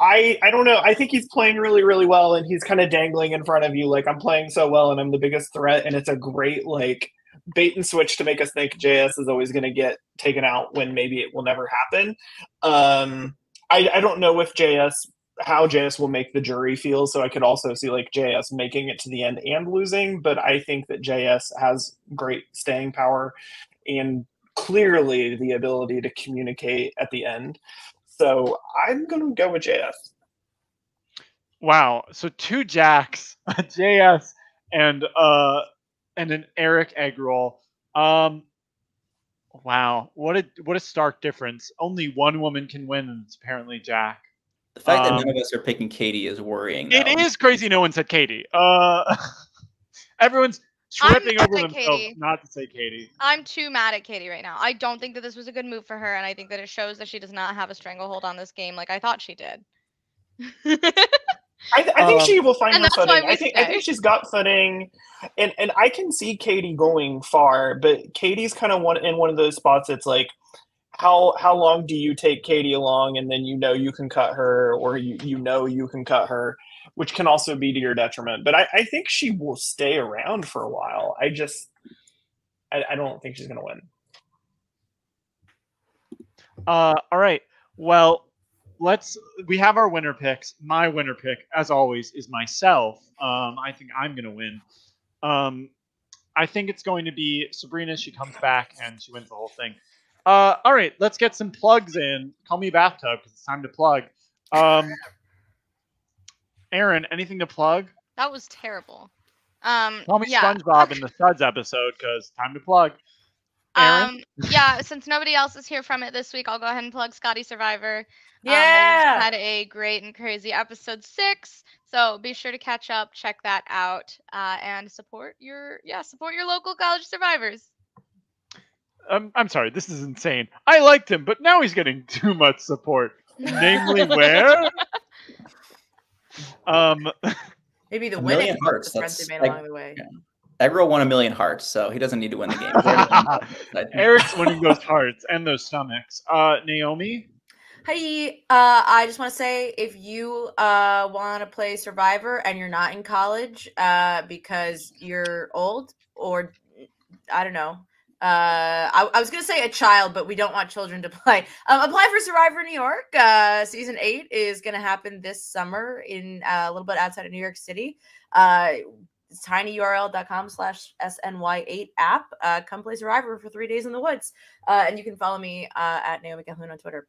I I don't know. I think he's playing really really well, and he's kind of dangling in front of you like I'm playing so well, and I'm the biggest threat, and it's a great like bait and switch to make us think JS is always going to get taken out when maybe it will never happen. Um, I, I don't know if JS how JS will make the jury feel. So I could also see like JS making it to the end and losing, but I think that JS has great staying power and clearly the ability to communicate at the end. So I'm going to go with JS. Wow. So two Jacks, a JS, and uh and an Eric Eggroll. Um wow. What a what a stark difference. Only one woman can win, and it's apparently Jack. The fact that Um, none of us are picking Katie is worrying. It though. is crazy no one said Katie. Uh everyone's I'm tripping mad over at themselves Katie. not to say Katie. I'm too mad at Katie right now. I don't think that this was a good move for her, and I think that it shows that she does not have a stranglehold on this game like I thought she did. I, th- I think Um, she will find her that's footing. I think I think she's got footing, and and I can see Katie going far, but Katie's kind of one in one of those spots. It's like, how how long do you take Katie along, and then you know you can cut her, or you you know you can cut her, which can also be to your detriment. But I, I think she will stay around for a while. I just I, I don't think she's gonna win. Uh, all right. Well, let's. We have our winner picks. My winner pick, as always, is myself. Um, I think I'm gonna win. Um, I think it's going to be Sabrina. She comes back and she wins the whole thing. Uh, all right. Let's get some plugs in. Call me bathtub because it's time to plug. Um, Erin, anything to plug? that was terrible. Um, Call me yeah. SpongeBob in the Suds episode because time to plug. Erin? Um, yeah, since nobody else is here from it this week, I'll go ahead and plug Scotty Survivor. Um, Yeah. had a great and crazy episode six, so be sure to catch up, check that out, uh, and support your yeah support your local college survivors. I'm, I'm sorry, this is insane. I liked him, but now he's getting too much support. Namely, where? Um, Maybe the A winning million hearts, the friends that's they made like- along the way. yeah. Eggroll won a million hearts, so he doesn't need to win the game. He's won. Eric's winning those hearts and those stomachs. Uh, Naomi, Hey, uh, I just want to say if you uh, want to play Survivor and you're not in college uh, because you're old or I don't know. Uh, I, I was gonna say a child, but we don't want children to play. Um, apply for Survivor New York. Uh, season eight is gonna happen this summer in uh, a little bit outside of New York City. Uh, tinyurl.com slash sny8 app. Uh, come play Survivor for three days in the woods. Uh, and you can follow me uh, at Naomi Calhoun on Twitter.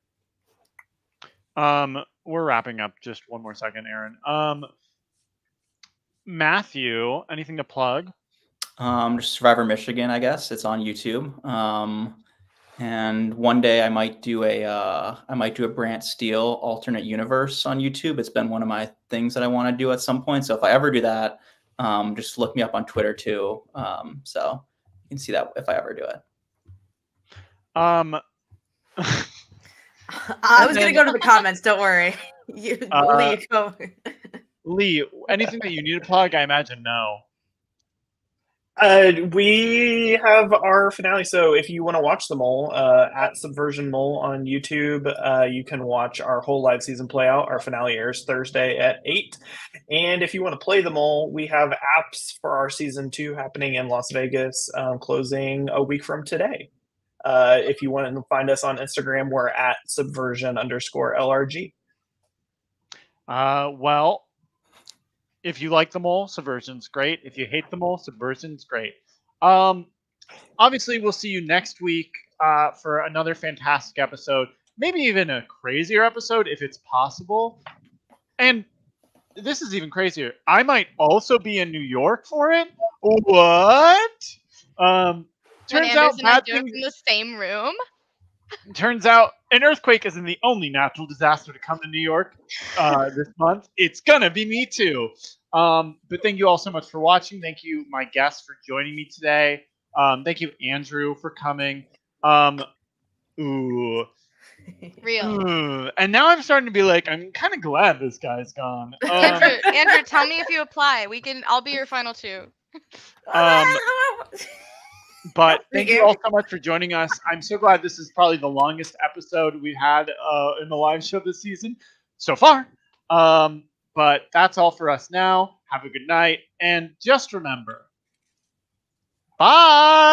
um, we're wrapping up. Just one more second, Erin. Um, Matthew, anything to plug? Um, just Survivor Michigan, I guess it's on YouTube. Um, and one day I might do a uh, I might do a Brant Steele alternate universe on YouTube. It's been one of my things that I want to do at some point. So if I ever do that, um, just look me up on Twitter too. Um, so you can see that if I ever do it. Um, I was gonna go to the comments. Don't worry. You Uh, Lee. Lee, anything that you need to plug? I imagine no. Uh, we have our finale. So if you want to watch them all, uh, at Subversion Mole on YouTube, uh, you can watch our whole live season play out. Our finale airs Thursday at eight. And if you want to play them all, we have apps for our season two happening in Las Vegas, um, closing a week from today. Uh, if you want to find us on Instagram, we're at subversion underscore LRG. Uh, well, if you like them all, Subversion's great. If you hate them all, Subversion's great. Um, obviously, we'll see you next week uh, for another fantastic episode. Maybe even a crazier episode if it's possible. And this is even crazier. I might also be in New York for it. What? Um, turns out bad things in the same room. Turns out an earthquake isn't the only natural disaster to come to New York uh, this month. It's gonna be me too. Um, but thank you all so much for watching. Thank you, my guests, for joining me today. Um, thank you, Andrew, for coming. Um, ooh, Real. Ooh, and now I'm starting to be like, I'm kind of glad this guy's gone. Um, Andrew, Andrew, tell me if you apply. We can. I'll be your final two. Um, but thank you all so much for joining us. I'm so glad this is probably the longest episode we've had uh, in the live show this season so far. Um, but that's all for us now. Have a good night, and just remember, bye.